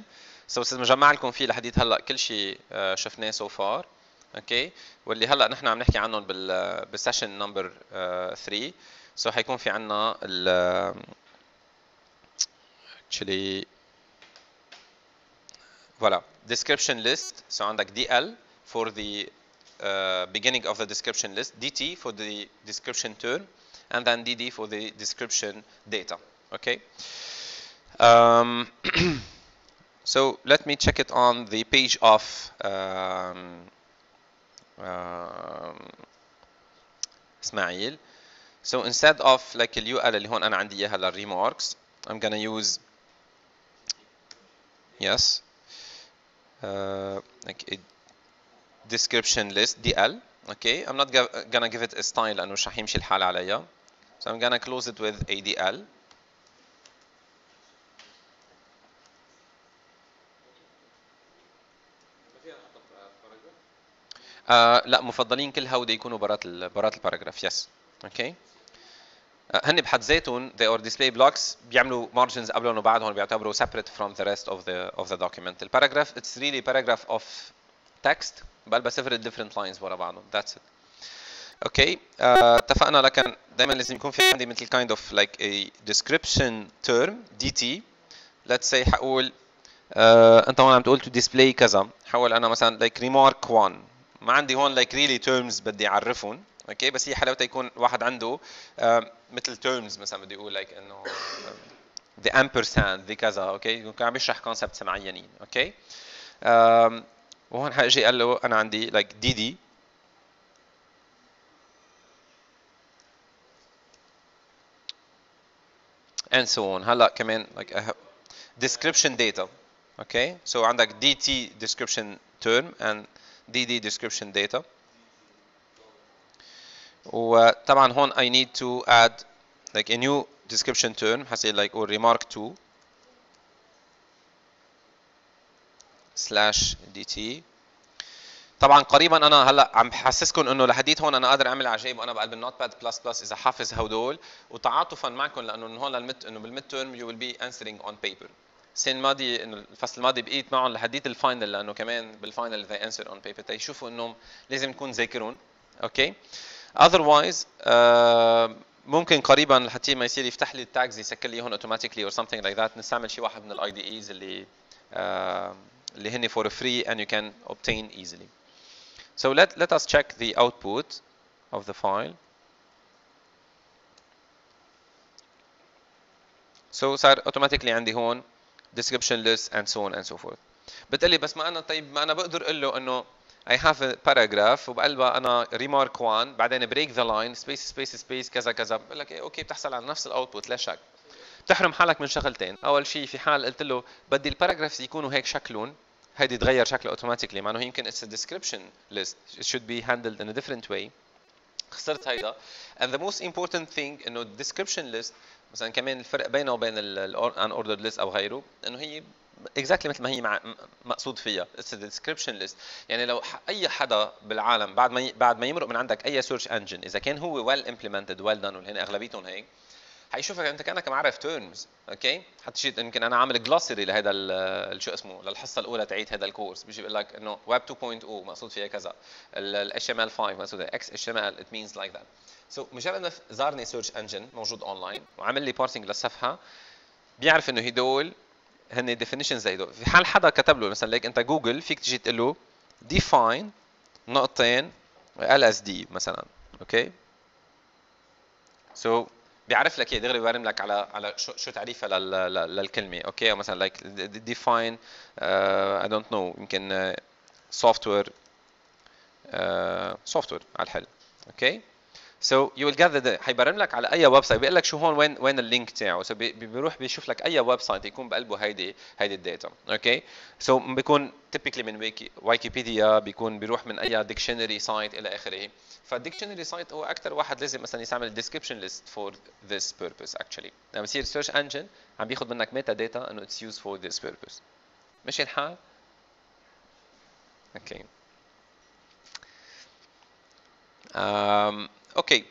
So مجمع لكم فيه لحديت هلأ. كل شيء شفناه so far. أوكي واللي هلأ نحن عم نحكي عنهم بال بال session number 3 so حيكون في عنا ال actually voilà description list so عندك dl for the uh, beginning of the description list dt for the description term and then dd for the description data okay um, so let me check it on the page of um, um, Ismail So instead of like ال اللي هون أنا عندي إياها للريماركس I'm gonna use yes. Uh, like a description list DL okay I'm not gonna give it a style لأنه مش رح يمشي الحال عليها so I'm gonna close it with a DL آه لا مفضلين كل هودي يكونوا برات برات ال paragraph yes أوكي هن بحد ذاتهم they are display blocks بيعملوا margins قبلهم وبعدهم بيعتبروا separate from the rest of the of the document ال paragraph it's really paragraph of text بقلبها several different lines ورا بعضهم that's it أوكي آه، اتفقنا لكن دائما لازم يكون في عندي مثل kind of like a description term dt let's say حقول uh, انت هون عم تقول to display كذا حول أنا مثلا like remark one ما عندي هون like really terms بدي اعرفهم أوكي بس هي حلاوتها يكون واحد عنده آه، مثل terms مثلا بده يقول like إنه the ampersand the كذا أوكي يكون عم يشرح concepts معينين أوكي وهون حاجي قال له أنا عندي لايك دي دي and so on. هلأ كمان like I have description data okay? So عندك dt description term and dd description data. وطبعا هون I need to add like a new description term حصير like or remark 2 slash dt. طبعا قريبا أنا هلأ عم بحسسكم إنه لحديت هون أنا قادر أعمل عجائب وأنا بقلب ال Notepad++ إذا حافظ هدول. وتعاطفا معكم لأنه هون لل mid إنه بال midterm you will be answering on paper السنة الماضيه إنه الفصل الماضي بقيت معهم لحديت ال final لأنه كمان بال final they answer on paper. تيشوفوا انه لازم نكون ذاكرون. أوكي؟ otherwise uh, ممكن قريبا لحتى ما يصير يفتح لي التاجز يسكر لي هون اوتوماتيكلي or something like that نستعمل شي واحد من الاي دي ايز اللي uh, اللي هن for free and you can obtain easily So let, let us check the output of the file. So صار automatically عندي هون description list and so on and so forth. بتقلي بس ما انا طيب ما انا بقدر اقول له انه I have a paragraph وبقلبها أنا remark 1 بعدين break the line space space space كذا كذا. بقول لك أوكي بتحصل على نفس ال output لا شك. بتحرم حالك من شغلتين، أول شيء في حال قلت له بدي ال paragraphs يكونوا هيك شكلهم هيدي تغير شكله automatically مع إنه يمكن a description list it should be handled in a different way. خسرت هيدا. And the most important thing إنه description list مثلا كمان الفرق بينه وبين ال unordered list أو غيره إنه هي exactly مثل ما هي مقصود فيها. A description list. يعني لو أي حدا بالعالم بعد ما بعد ما يمرق من عندك أي search engine إذا كان هو well implemented well done والهن أغلبيتهم هيك حيشوفك أنت كأنك معرف terms أوكي حتى شيء يمكن أنا عامل glossary لهذا شو اسمه للحصة الأولى تعيد هذا الكورس. بيجي بيقول لك إنه ويب 2.0 مقصود فيها كذا. ال HTML 5 مقصود XHTML it means like that. so, so, مجرد ما زارني search engine موجود اونلاين وعمل لي parsing للصفحة بيعرف إنه هدول هن definitions هدول في حال حدا كتب له مثلا ليك أنت جوجل فيك تجي تقول له define نقطتين LSD مثلا okay so so, بيعرف لك دغري بيبرم لك على على شو, شو تعريفها للكلمة okay مثلا like define I don't know يمكن software software على الحل okay so you will gather حيبرم لك على أي website بيقول لك شو هون وين وين ال link تاعه. so بيروح بيشوف لك أي website يكون بقلبه هيدي هيدي ال data. okay so بيكون typically من ويكي ويكيبيديا بيكون بيروح من أي dictionary site إلى آخره. فال dictionary site هو أكثر واحد لازم مثلا يستعمل description list for this purpose actually لما يصير search engine عم بياخذ منك metadata انه it's used for this purpose ماشي الحال okay okay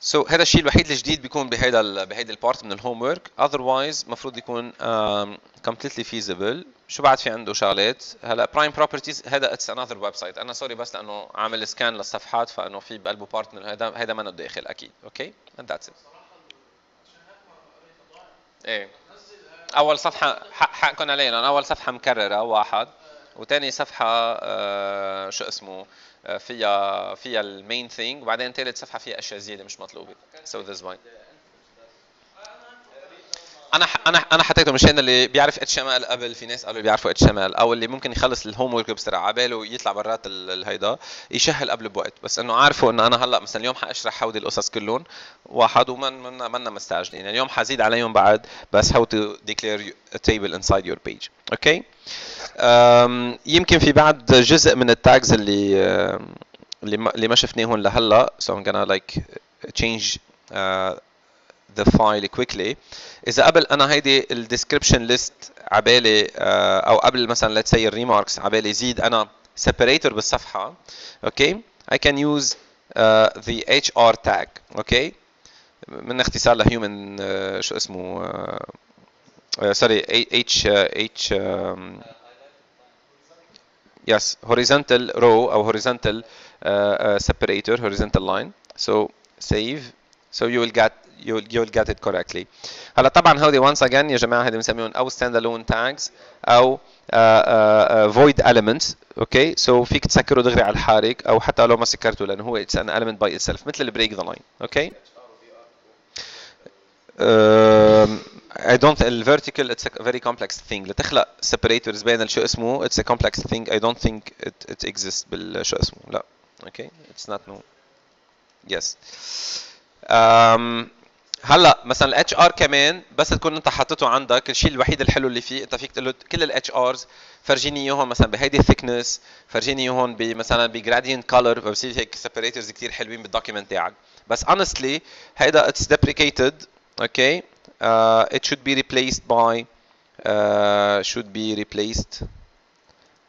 so so, هذا الشيء الوحيد الجديد بيكون بهيدا بهيدي ال part من ال homework otherwise المفروض يكون um, completely feasible. شو بعد في عنده شغلات؟ هلا برايم بروبرتيز هذا اتس انذر ويب سايت أنا سوري بس لأنه عامل سكان للصفحات فإنه في بقلبه بارتنر هذا هذا منه داخل أكيد. أوكي اند ذاتس ات إيه. أول صفحة حقكم علي لأن أول صفحة مكررة واحد. وثاني صفحة آه شو اسمه؟ فيها فيها المين ثينج وبعدين ثالث صفحة فيها أشياء زيادة مش مطلوبة. سو ذس واي أنا أنا أنا حطيته مشان اللي بيعرف HTML قبل في ناس قالوا بيعرفوا HTML أو اللي ممكن يخلص ال homework بسرعة عباله يطلع برات الهيدا يشهل قبل بوقت. بس إنه عارفوا إنه أنا هلأ مثلا اليوم حأشرح هودي القصص كلهم واحد ومن منا منا مستعجلين. يعني اليوم حزيد عليهم بعد بس how to declare a table inside your page. okay? يمكن في بعد جزء من ال tags اللي اللي ما, شفناهم لهلأ so I'm gonna like change uh, the file quickly اذا قبل أنا هيدي ال description list عبالي أو قبل مثلا let's say ال remarks عبالي زيد أنا separator بالصفحه okay. I can use uh, the HR tag okay. من اختصار ل human uh, شو اسمه sorry H um, yes horizontal row أو horizontal uh, uh, separator horizontal line so save so you will get you will, you will get it correctly هلا طبعا هودي once again يا جماعة هذي بنسميهم أو standalone tags أو uh, uh, void elements أوكي okay? so فيك تسكره دغري على الحارق أو حتى لو ما سكرته لأنه هو it's an element by itself مثل البريك ذا لاين أوكي I don't the vertical it's a very complex thing لتخلق separators بين شو اسمه it's a complex thing I don't think it, it exists بالشو اسمه لا okay it's not no yes um, هلأ مثلا ال HR كمان بس تكون أنت حاطته عندك الشيء الوحيد الحلو اللي فيه أنت فيك تقول له كل ال HRs فرجيني إياهم مثلا بهيدي ال thickness فرجيني إياهم مثلا ب gradient color فبصير هيك separators كثير حلوين بال document تاعك. بس honestly هيدا it's deprecated okay uh, it should be replaced by uh, should be replaced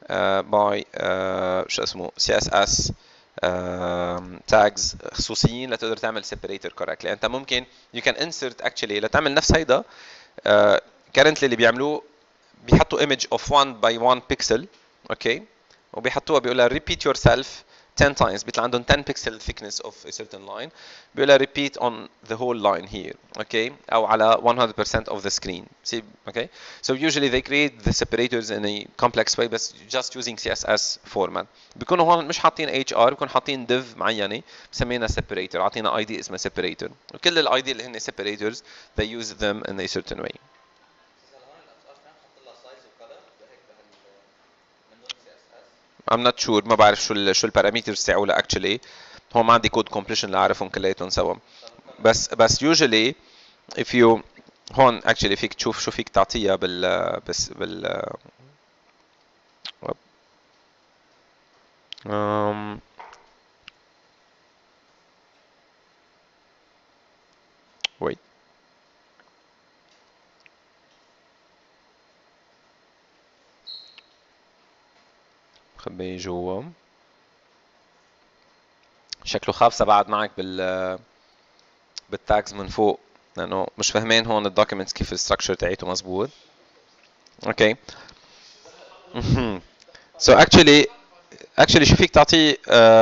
uh, by uh, شو اسمه CSS تاجز uh, خصوصيين لتقدر تعمل separator correctly انت ممكن you can insert actually لتعمل نفس هيدا uh, currently اللي بيعملوه بيحطوا image of 1 by 1 pixel أوكي. وبيحطوها بيقولها repeat yourself 10 times بيطلع عندهم 10 pixel thickness of a certain line بيقولها repeat on the whole line here okay او على 100% of the screen see okay so usually they create the separators in a complex way بس just using CSS format بيكونوا هون مش حاطين HR بيكونوا حاطين div معينه بسمينا separator عطينا ID اسمه separator وكل الاي دي اللي هن separators they use them in a certain way I'm not sure ما بعرف شو ال شو ال parameters تاعولها actually. هون ما عندي code completion لأعرفهم كلياتهم سوا. بس بس usually if you هون actually فيك تشوف شو فيك تعطيها بال بس بال um, wait. مخبيه جوا. شكله خافسه بعد معك بال بالتاكس من فوق لأنه مش فاهمين هون الدوكيومنتس كيف الستراكشر تاعيته مزبوط. أوكي. سو اكشلي اكشلي شو فيك تعطيه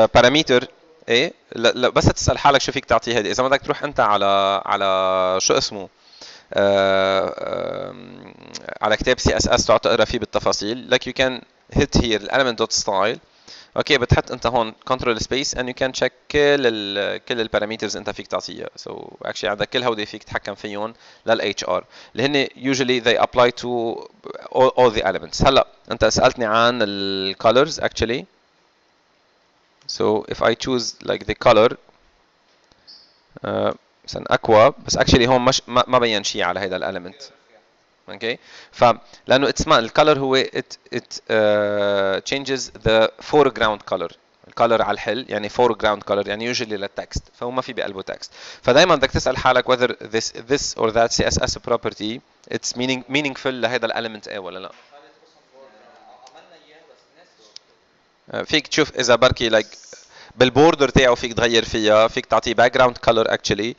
بارامتر uh, إيه؟ لا بس تسأل حالك شو فيك تعطيه هيدي. إذا بدك تروح أنت على على شو اسمه آه آه على كتاب سي اس اس تقرأ فيه بالتفاصيل. Like you can hit here element dot style okay بتحط انت هون control space and you can check كل ال كل ال parameters انت فيك تعطيها so actually عندك كل هودي فيك تتحكم فيهم لل HR اللي هن usually they apply to all, all the elements هلا انت سالتني عن ال colors actually so if I choose like the color uh, مثلا aqua بس actually هون مش ما, ما بين شيء على هذا الاليمنت okay فلانه it's ما ال color هو it it uh, changes the foreground color. ال color على الحل يعني foreground color يعني usually لل text فهو ما في بقلبه text فدائما بدك تسأل حالك whether this this or that CSS property it's meaning meaningful لهذا الاليمنت إيه ولا لا. فيك تشوف إذا بركي like بال border تاعه فيك تغير فيها فيك تعطيه background color actually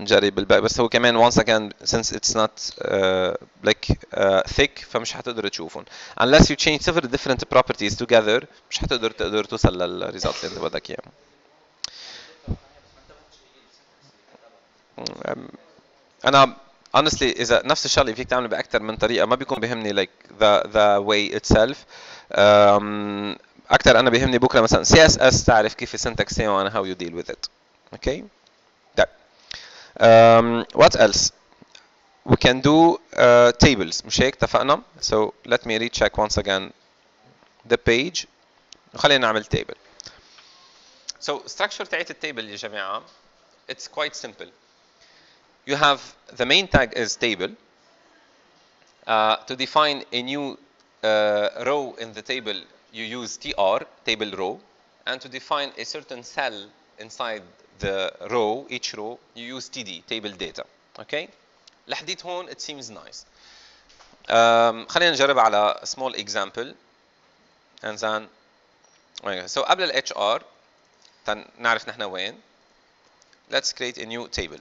نجرب الباقي بس هو كمان once again since it's not uh, like uh, thick فمش حتقدر تشوفهم. Unless you change several different properties together مش حتقدر تقدر توصل للريزلت اللي انت بدك إياه. أنا honestly إذا نفس الشغلة فيك تعمله باكثر من طريقة ما بيكون بيهمني like the the way itself. Um, أكثر أنا بيهمني بكرة مثلا CSS تعرف كيف السنتكس تاعه and how you deal with it. Okay? طيب um, what else we can do uh, tables مش هيك اتفقنا so let me recheck once again the page خلينا نعمل table so structure تاعت التيبل يا جماعه it's quite simple you have the main tag is table uh, to define a new uh, row in the table you use tr table row and to define a certain cell inside the row each row you use td table data okay لحديت هون it seems nice um, خلينا نجرب على small example and then so قبل ال HR نعرف نحن وين let's create a new table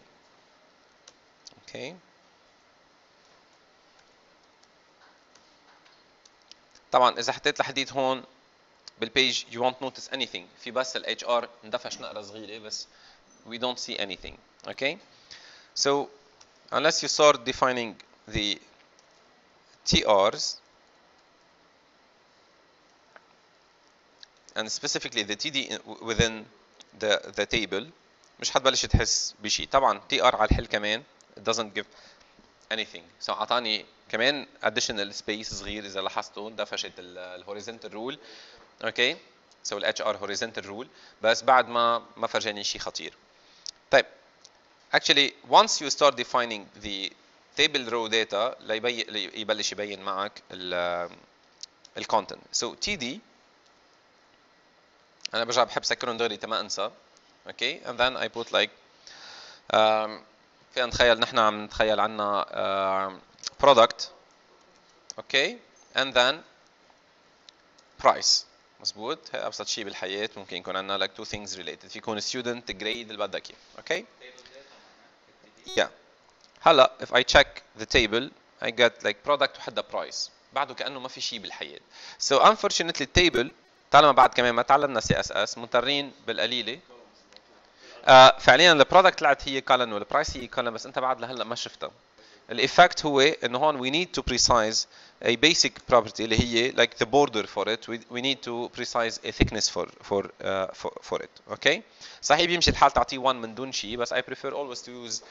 okay طبعا اذا حطيت لحديت هون بالبيج you won't notice anything في بس ال HR اندفش نقرة صغيرة بس we don't see anything okay so unless you start defining the TRs and specifically the TD within the the table مش حتبلش تحس بشيء طبعا TR على الحل كمان it doesn't give anything so اعطاني كمان additional space صغير اذا لاحظتوا دفشت ال horizontal rule okay so ال HR horizontal rule بس بعد ما ما فرجاني شيء خطير طيب actually once you start defining the table row data بيبلش يبين معك ال content so td أنا برجع بحب سكرهم دغري تما انسى okay and then I put like um, فينا نتخيل نحن عم نتخيل عنا uh, product okay and then price مزبوط هي أبسط شيء بالحياة ممكن يكون عندنا like two things related. في يكون student grade اللي بدك اياه okay yeah. هلا if I check the table I get like product وحدها price. بعده كأنه ما في شيء بالحياة. So unfortunately ال table طالما بعد كمان ما تعلمنا CSS مضطرين بالقليلة. آه فعليا البرودكت طلعت هي كولن والبرايس هي كولن بس أنت بعد لهلأ ما شفتها. الايفكت هو انه هون we need to precise a basic property اللي هي like the border for it we, we need to precise a thickness for for uh, for, for it okay صحيح بيمشي الحال تعطيه 1 من دون شيء بس I prefer always to use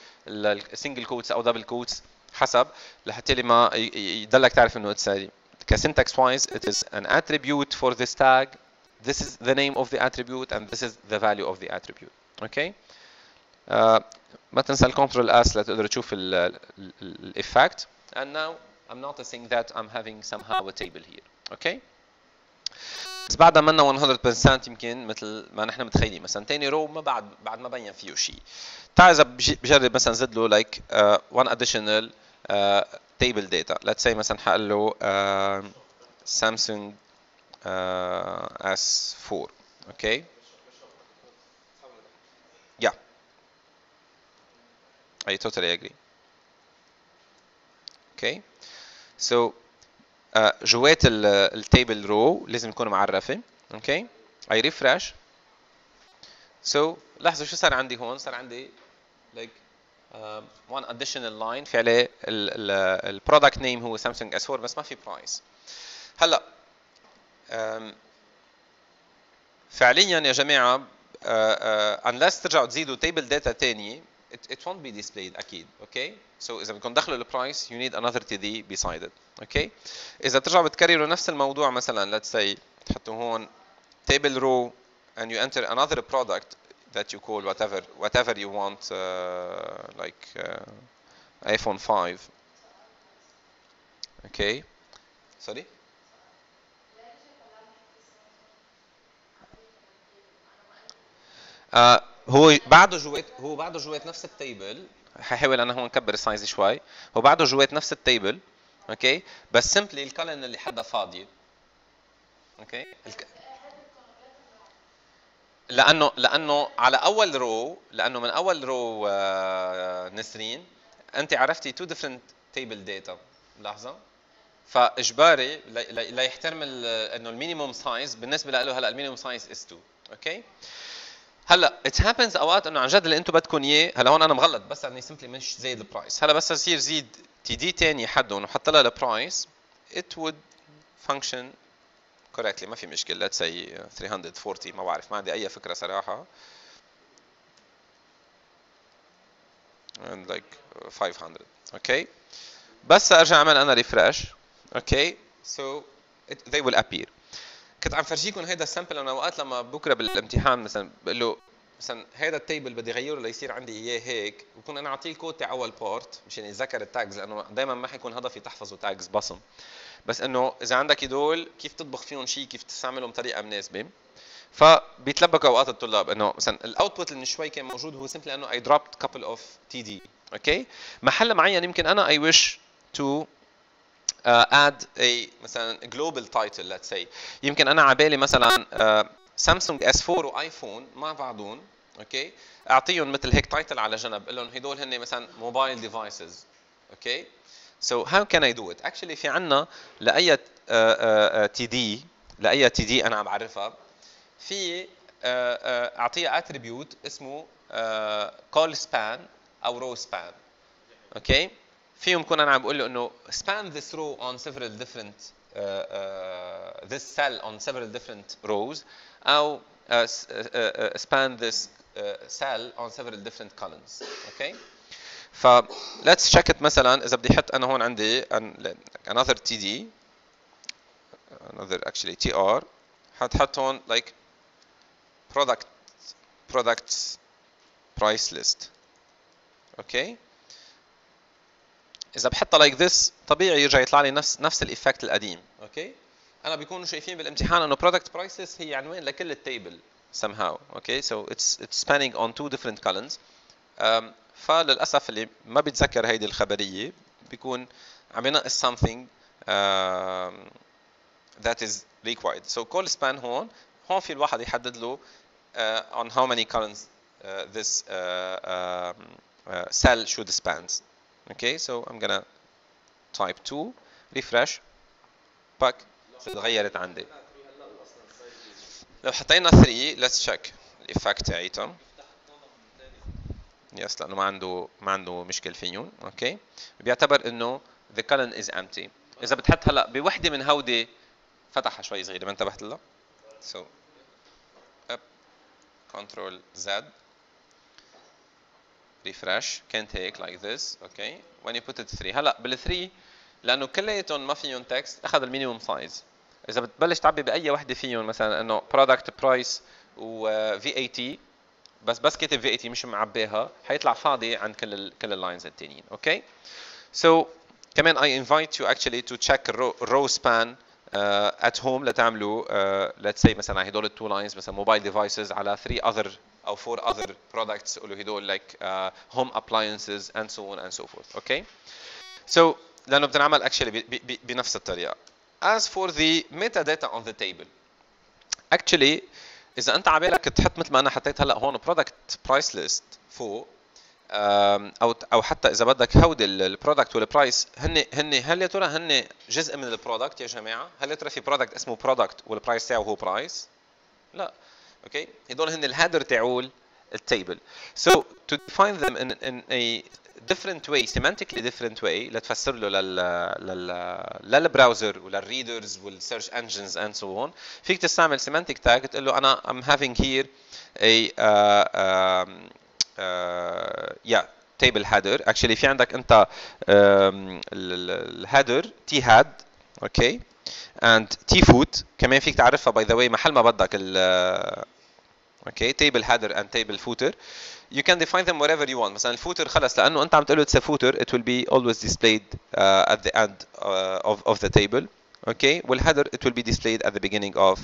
single quotes او double quotes حسب لحتى ما يضلك تعرف انه it's a syntax wise it is an attribute for this tag this is the name of the attribute and this is the value of the attribute okay uh, ما تنسى ال control S لتقدر تشوف ال effect and now I'm noticing that I'm having somehow a table here. Okay? بس بعدها منا 100% يمكن مثل ما نحن متخيلين. مثلا ثاني row ما بعد بعد ما بين فيه شيء. تعال إذا بجرب مثلا زيد له like uh, one additional uh, table data. Let's say مثلا حقول له uh, Samsung uh, S4 okay yeah I totally agree. Okay. So uh, جوات ال table row لازم تكون معرفة. okay I refresh so لاحظوا شو صار عندي هون؟ صار عندي like um, one additional line في عليه ال product name هو سامسونج S4 بس ما في price هلا um, فعليا يا جماعة uh, uh, unless ترجعوا تزيدوا تيبل داتا ثانية it, it won't be displayed اكيد اوكي okay? so اذا بدكم تدخلوا البرايس you need another td beside it اوكي okay? اذا بترجعوا بتكرروا نفس الموضوع مثلا let's say تحطوا هون table row and you enter another product that you call whatever whatever you want uh, like uh, iPhone 5 okay sorry uh, هو بعده جوات هو بعده جوات نفس ال table. ححاول أنا هون نكبر ال size شوي. هو بعده جوات نفس ال table okay؟ بس simply ال column اللي حدها فاضيه أوكي؟ الك... لأنه لأنه على أول row لأنه من أول row آه، نسرين أنت عرفتي two different table data لحظة. فإجباري ليحترم إنه ال minimum size بالنسبة له هلأ ال minimum size is 2 okay؟ هلا it happens أوقات إنه عن جد اللي أنتم بدكم إياه هلا هون أنا مغلط بس اني simply مش زايد ال price هلا بس يصير زيد td ثاني حدهم وحط لها ال price it would function correctly. ما في مشكلة. Let's say 340 ما بعرف ما عندي أي فكرة صراحة. And like 500 okay. بس أرجع أعمل أنا refresh okay so they will appear. كنت عم فرجيكم هيدا ال sample أنا أوقات لما بكرة بالامتحان مثلا بقول له مثلا هيدا ال table بدي اغيره ليصير عندي إياه هيك بكون أنا اعطيه الكود تاع أول part مشان يتذكر ال tags لأنه دائما ما حيكون هدفي تحفظوا tags بصم. بس إنه إذا عندك هدول كيف تطبخ فيهم شيء كيف تستعملهم بطريقة مناسبة. فبيتلبكوا أوقات الطلاب إنه مثلا ال output اللي شوي كان موجود هو simply إنه I dropped couple of td okay محل معين يمكن أنا I wish to add a مثلا global title let's say يمكن أنا على بالي مثلا سامسونج S4 وايفون مع بعضهم okay أعطيهم مثل هيك title على جنب أقول لهم هدول هن مثلا mobile devices okay So how can I do it? Actually في عنا لأي td لأي td أنا عم بعرفها في أعطيها attribute اسمه call span أو row span. Okay? فيهم كون أنا عم بقول له إنه span this row on several different uh, uh, this cell on several different rows أو uh, uh, span this uh, cell on several different columns. Okay? ف let's check it مثلا اذا بدي احط انا هون عندي another td another actually tr حتحط هون like product products price list اوكي إذا بحطها like like this طبيعي يرجع يطلع لي نفس نفس ال effect القديم okay أنا بيكونوا شايفين بالامتحان إنه product prices هي عنوان لكل ال table somehow okay so it's it's spanning on two different columns فللأسف اللي ما بيتذكر هيدي الخبرية بيكون عم ينقص something um, that is required. So call span هون هون في الواحد يحدد له uh, on how many columns uh, this uh, um، uh, cell should span. Okay so I'm gonna type 2 refresh باك تغيرت عندي. لو حطينا 3 let's check الايفكت تاعيتها yes لأنه ما عنده ما عنده مشكل فيهم okay بيعتبر إنه the column is empty. إذا بتحط هلا بوحدة من هودي فتحها شوي صغيرة. ما انتبهت لها؟ So up control z. refresh can take like okay? When you put it 3 هلا بال 3 لأنه كلياتهم ما فيهم text أخذ ال minimum size إذا بتبلش تعبي بأي وحدة فيهم مثلا إنه product price و VAT بس بس كاتب في VAT مش معبيها حيطلع فاضي عند كل ال كل ال lines التانيين okay so كمان I invite you actually to check ال row span uh, at home لتعملوا uh, let's say مثلا هدول ال two lines مثلا mobile devices على 3 other أو 4 other products like uh, home appliances and so on and so forth okay so لأنه بتنعمل actually بنفس الطريقة as for the metadata on the table actually إذا أنت على بالك تحط مثل ما أنا حطيت هلأ هون product price list فوق أو أو حتى إذا بدك هودي ال product وال price هن هن هل يا ترى هن جزء من ال product يا جماعة؟ هل يا ترى في product اسمه product وال price تاعه هو price؟ لا okay هدول هن ال header تاعول ال table so to define them in, in a different way semantically different way لتفسر له لل لل لل browser ولل readers وال search engines and so on فيك تستعمل semantic tag تقول له أنا I'm having here a uh, um, uh, yeah table header actually في عندك انت um, ال header t head أوكي and t foot كمان فيك تعرفها by the way محل ما بدك ال اوكي table header and table footer you can define them wherever you want مثلا الفوتر خلص لانه انت عم تقول له it's a footer it will be always displayed uh, at the end uh, of, of the table okay والheader it will be displayed at the beginning of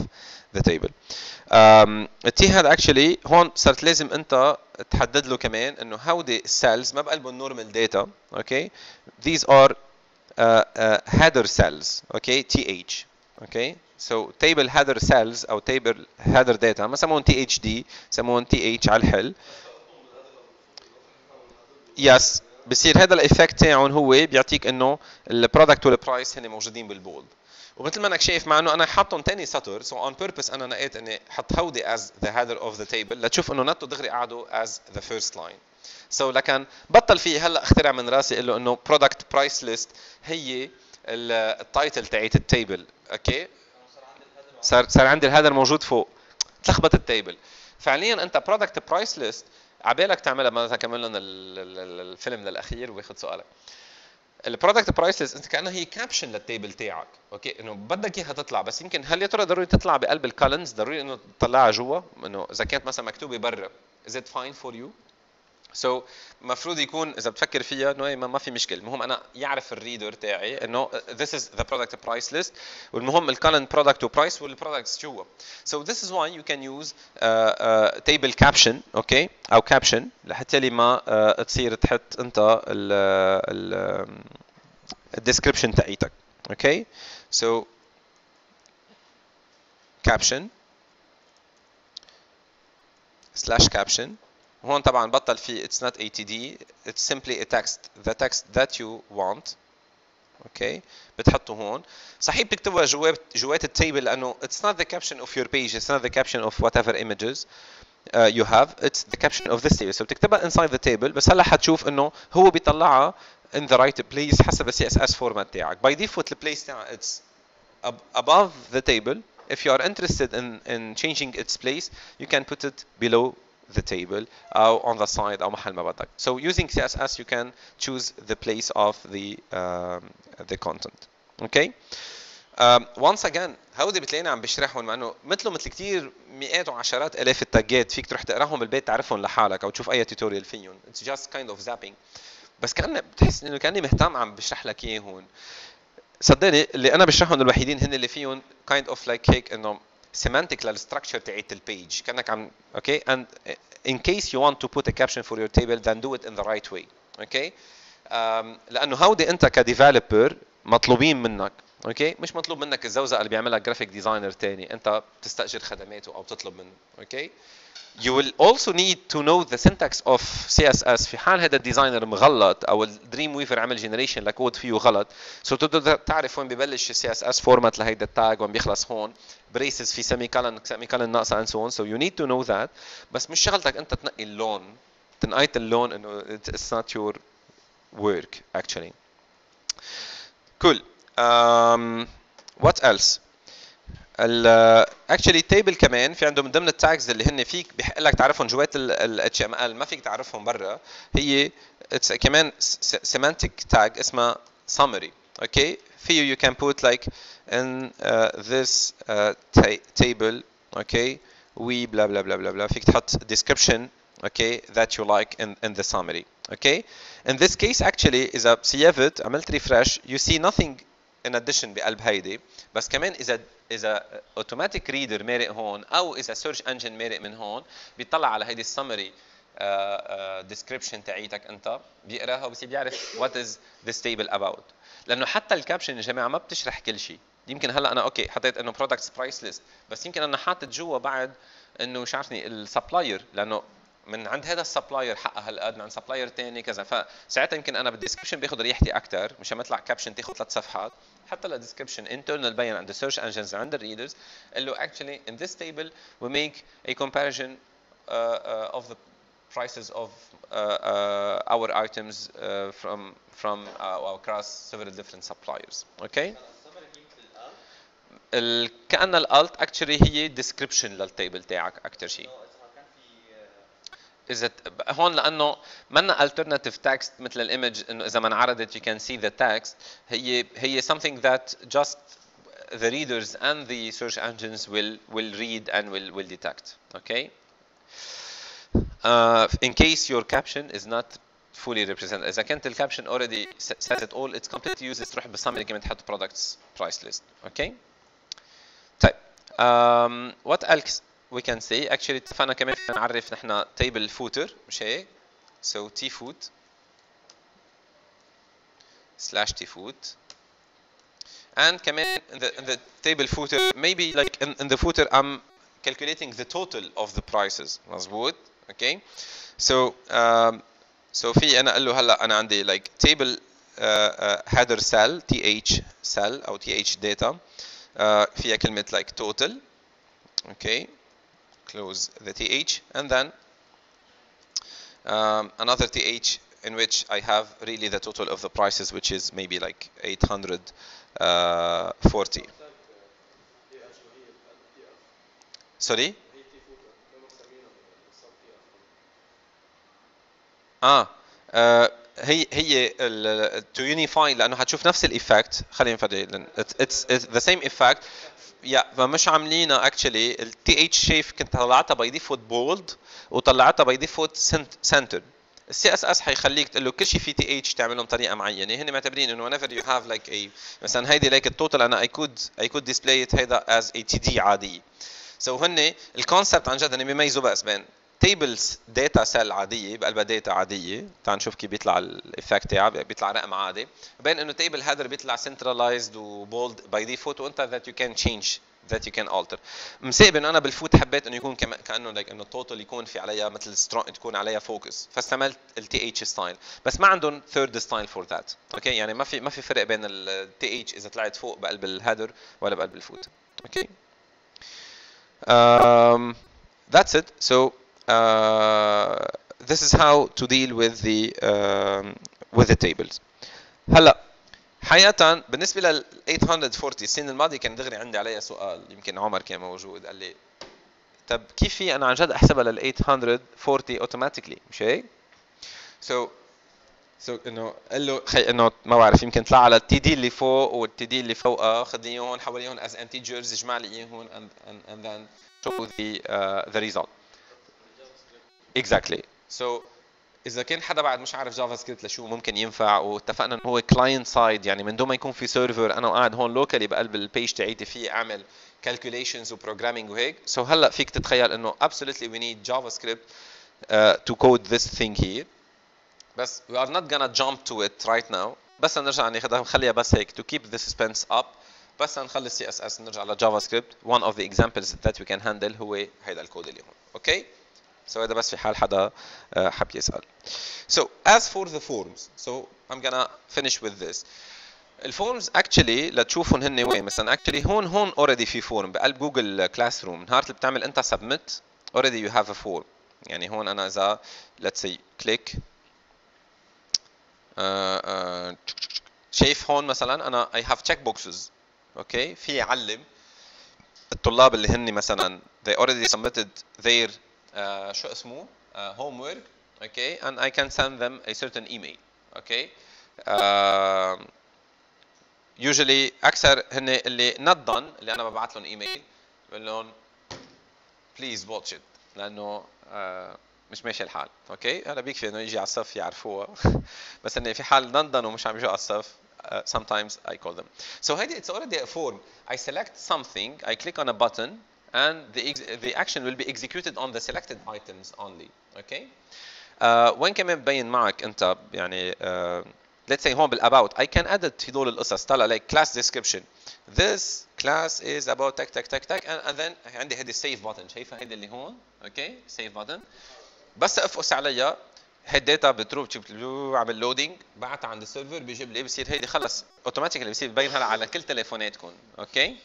the table um, التي هاد actually هون صارت لازم انت تحدد له كمان انه هودي cells ما بقلبهم normal data okay these are uh, uh, header cells okay? Th okay so table header cells أو table header data ما سموهم d سموهم h على الحل. yes بصير هذا ال effect تاعهم هو بيعطيك إنه ال product وال price هن موجودين بال bold ومثل ما أنك شايف مع انه أنا حاطهم ثاني سطر so on purpose أنا نقيت إني حط هودي as the header of the table لتشوف إنه نتو دغري قعدوا as the first line so لكن بطل في هلأ اخترع من راسي أقول له إنه product price list هي ال title تاعت ال table okay صار صار عندي ال header موجود فوق. تلخبط ال table فعليا أنت product price list عبالك تعملها مثلا كمل لنا الفيلم للاخير وياخذ سؤالك. ال product price list أنت كأنها هي caption لل table تاعك. okay إنه بدك إياها تطلع. بس يمكن هل يا ترى ضروري تطلع بقلب ال columns ضروري إنه تطلعها جوا؟ إنه إذا كانت مثلا مكتوبة برا. Is it fine for you? so, المفروض يكون إذا بتفكر فيها إنه ما, ما في مشكلة. المهم أنا يعرف ال reader تاعي إنه this is the product price list. والمهم ال column product و price وال products جوا. So this is why you can use uh, uh, table caption okay? أو caption لحتى لي ما uh, تصير تحط أنت ال ال ال description تاعيتك okay so caption slash caption. هون طبعا بطل في it's not ATD it's simply a text the text that you want اوكي بتحطه هون صحيح بتكتبها جوات جوات التيبل لانه it's not the caption of your page it's not the caption of whatever images uh, you have it's the caption of this table so بتكتبها inside the table بس هلا حتشوف انه هو بيطلعها in the right place حسب السي اس اس فورمات تاعك by default البليس تاعها it's above the table if you are interested in in changing its place you can put it below the table or on the side or محل ما بدك. So using CSS you can choose the place of the um, the content. Okay. Um, once again هودي بتلاقيني عم بشرحهم مع انه مثله مثل كثير مئات وعشرات آلاف ال tag ات فيك تروح تقراهم بالبيت تعرفهم لحالك أو تشوف أي tutorial فيهم it's just kind of zapping بس كانه بتحس إنه كأني مهتم عم بشرح لك اياه هون صدقني اللي أنا بشرحهم الوحيدين هن اللي فيهم kind of like هيك إنه semantic لل structure تاعت ال page كانك عم okay and in case you want to put a caption for your table then do it in the right way okay لأنه هاودي أنت ك developer مطلوبين منك. okay? مش مطلوب منك الزوزقه اللي بيعملها graphic designer ثاني أنت بتستأجر خدماته أو بتطلب منه. okay؟ You will also need to know the syntax of CSS في حال هذا ال designer مغلط أو ال Dreamweaver عمل generation ل code فيه غلط. so تعرف وين ببلش ال CSS format لهيدا ال tag وين بيخلص هون. braces في semicolon semicolon ناقصة and so on. So you need to know that. بس مش شغلتك أنت تنقي اللون. تنقيت اللون إنه it's not your work actually. cool um, what else ال actually table كمان في عندهم من ضمن التاجز اللي هن فيك بحق لك تعرفهم جوات ال HTML ما فيك تعرفهم برا هي it's كمان semantic tag اسمها summary okay فيه you can put like in uh, this uh, table okay we blah blah blah blah blah فيك تحط description okay that you like in in the summary okay in this case actually إذا سيفت عملت refresh you see nothing in addition بقلب هيدي. بس كمان اذا إذا automatic reader مارق هون أو إذا search engine مارق من هون بيطلع على هيدي ال summary description تاعيتك أنت بيقراها وبصير بيعرف what is this table about لأنه حتى ال caption يا جماعة ما بتشرح كل شيء. يمكن هلأ أنا okay حطيت إنه products price list بس يمكن أنا حاطط جوا بعد إنه شو عرفني ال supplier لأنه من عند هذا ال supplier حقها هالقد من عند supplier ثاني كذا. فساعتها يمكن أنا بال description باخذ ريحتي أكثر مشان ما يطلع caption تاخذ ثلاث صفحات. حتى ال description internal بين عند ال search engines عند ال readers قال له actually in this table we make a comparison uh, uh, of the prices of uh, uh, our items uh, from from uh, across several different suppliers. Okay? كأن الالت actually هي description للتيبل تاعك أكثر شيء. اذا هون لانه منا alternative text مثل الايمج انه اذا ما انعرضت you can see the text هي هي something that just the readers and the search engines will will read and will will detect okay uh, in case your caption is not fully represented اذا كانت الكابشن already set it all it's completely useless تروح بالسامري كمان تحط products price list okay طيب um, what else we can say actually اتفقنا كمان نعرف نحن table footer مش هيك so t foot slash t foot and كمان in the, in the table footer maybe like in, in the footer I'm calculating the total of the prices مظبوط okay so um, so في انا اقول له هلا انا عندي like table uh, uh, header cell th cell او th data uh, فيها كلمة like total okay Close the th and then um, another th in which I have really the total of the prices which is maybe like 840 sorry آه, آه هي هي تو يونيفاي لأنه حتشوف نفس الايفكت خلينا نفرق اتس ذا سيم ايفكت يا فمش عاملينها اكشلي التي اتش شيف كنت طلعتها باي ديفولت بولد وطلعتها باي ديفولت سنتر السي اس اس حيخليك تقول له كل شيء في تي اتش تعملهم بطريقه معينة. هن معتبرين إنه whenever you have like a مثلا هيدي لايك التوتال أنا اي كود اي كود ديسبلاي هيدا از اي تي دي عاديه سو so هن الكونسبت عن جد هن بيميزوا بس بين تيبلز داتا سيل عادية بقلبها داتا عادية. تعال نشوف كيف بيطلع الايفكت تاعها بيطلع رقم عادي. بين إنه table header بيطلع centralized و bold by default وأنت that you can change that you can alter. مسيب انه أنا بال foot حبيت إنه يكون كأنه like إنه ال total يكون في عليها مثل strong تكون عليها focus فاستعملت ال th style بس ما عندهم third style for that okay يعني ما في ما في فرق بين ال th إذا طلعت فوق بقلب ال header ولا بقلب ال foot okay um, that's it. So uh, this is how to deal with the um, with the tables. هلا حقيقة بالنسبة لل 840 السنة الماضية كان دغري عندي عليها سؤال يمكن عمر كان موجود قال لي طب كيف في أنا عن جد أحسبها لل 840 automatically مش هيك؟ so so, so so إنه قال له خي إنه ما بعرف يمكن طلع على ال TD اللي فوق وال TD اللي فوقها خذ لي اياهم حول اياهم as اجمع لي اياهم and, and, and then show the uh, the result. Exactly. So إذا كان حدا بعد مش عارف JavaScript لشو ممكن ينفع واتفقنا إنه هو client side يعني من دون ما يكون في server أنا قاعد هون locally بقلب ال page تاعيتي في أعمل calculations و programming وهيك so so هلأ فيك تتخيل إنه absolutely we need JavaScript uh, to code this thing here. بس we are not gonna jump to it right now. بس نرجع ناخذها نخليها بس هيك to keep the suspense up. بس as as نرجع ل JavaScript. One of the examples that we can handle هو هيدا الكود اللي هون. okay okay? So هذا بس في حال حدا حب يسأل. So as for the forms, so I'm gonna finish with this. ال forms actually لتشوفهم هن وين مثلا actually هون هون already في form بقلب Google Classroom نهار اللي بتعمل أنت submit already you have a form يعني هون أنا إذا let's say click شايف هون مثلا أنا I have check boxes. okay في علم. الطلاب اللي هن مثلا they already submitted their شو اسمه uh, homework okay and I can send them a certain email okay uh, usually أكثر هن اللي not done اللي أنا ببعث لهم ايميل بقول لهم please watch it لأنه uh, مش ماشي الحال okay هذا بيكفي انه يجي على الصف يعرفوها بس انه في حال done ومش عم يجوا على الصف Uh, sometimes I call them. So it's already a form. I select something, I click on a button, and the, the action will be executed on the selected items only. Okay? Uh, وين كمان ببين معك أنت يعني uh, let's say هون بالاباوت I can edit هدول القصص. طلع like class description. This class is about تك تك تك تك and, and then عندي هيدي save button. شايفها هيدي اللي هون أوكي okay? save button. بس أفقس عليها هي ال data بتروح عمل loading بعتها عند ال server بيجيب لي بصير هيدي خلص. automatically بصير ببين هلا على كل تليفوناتكم okay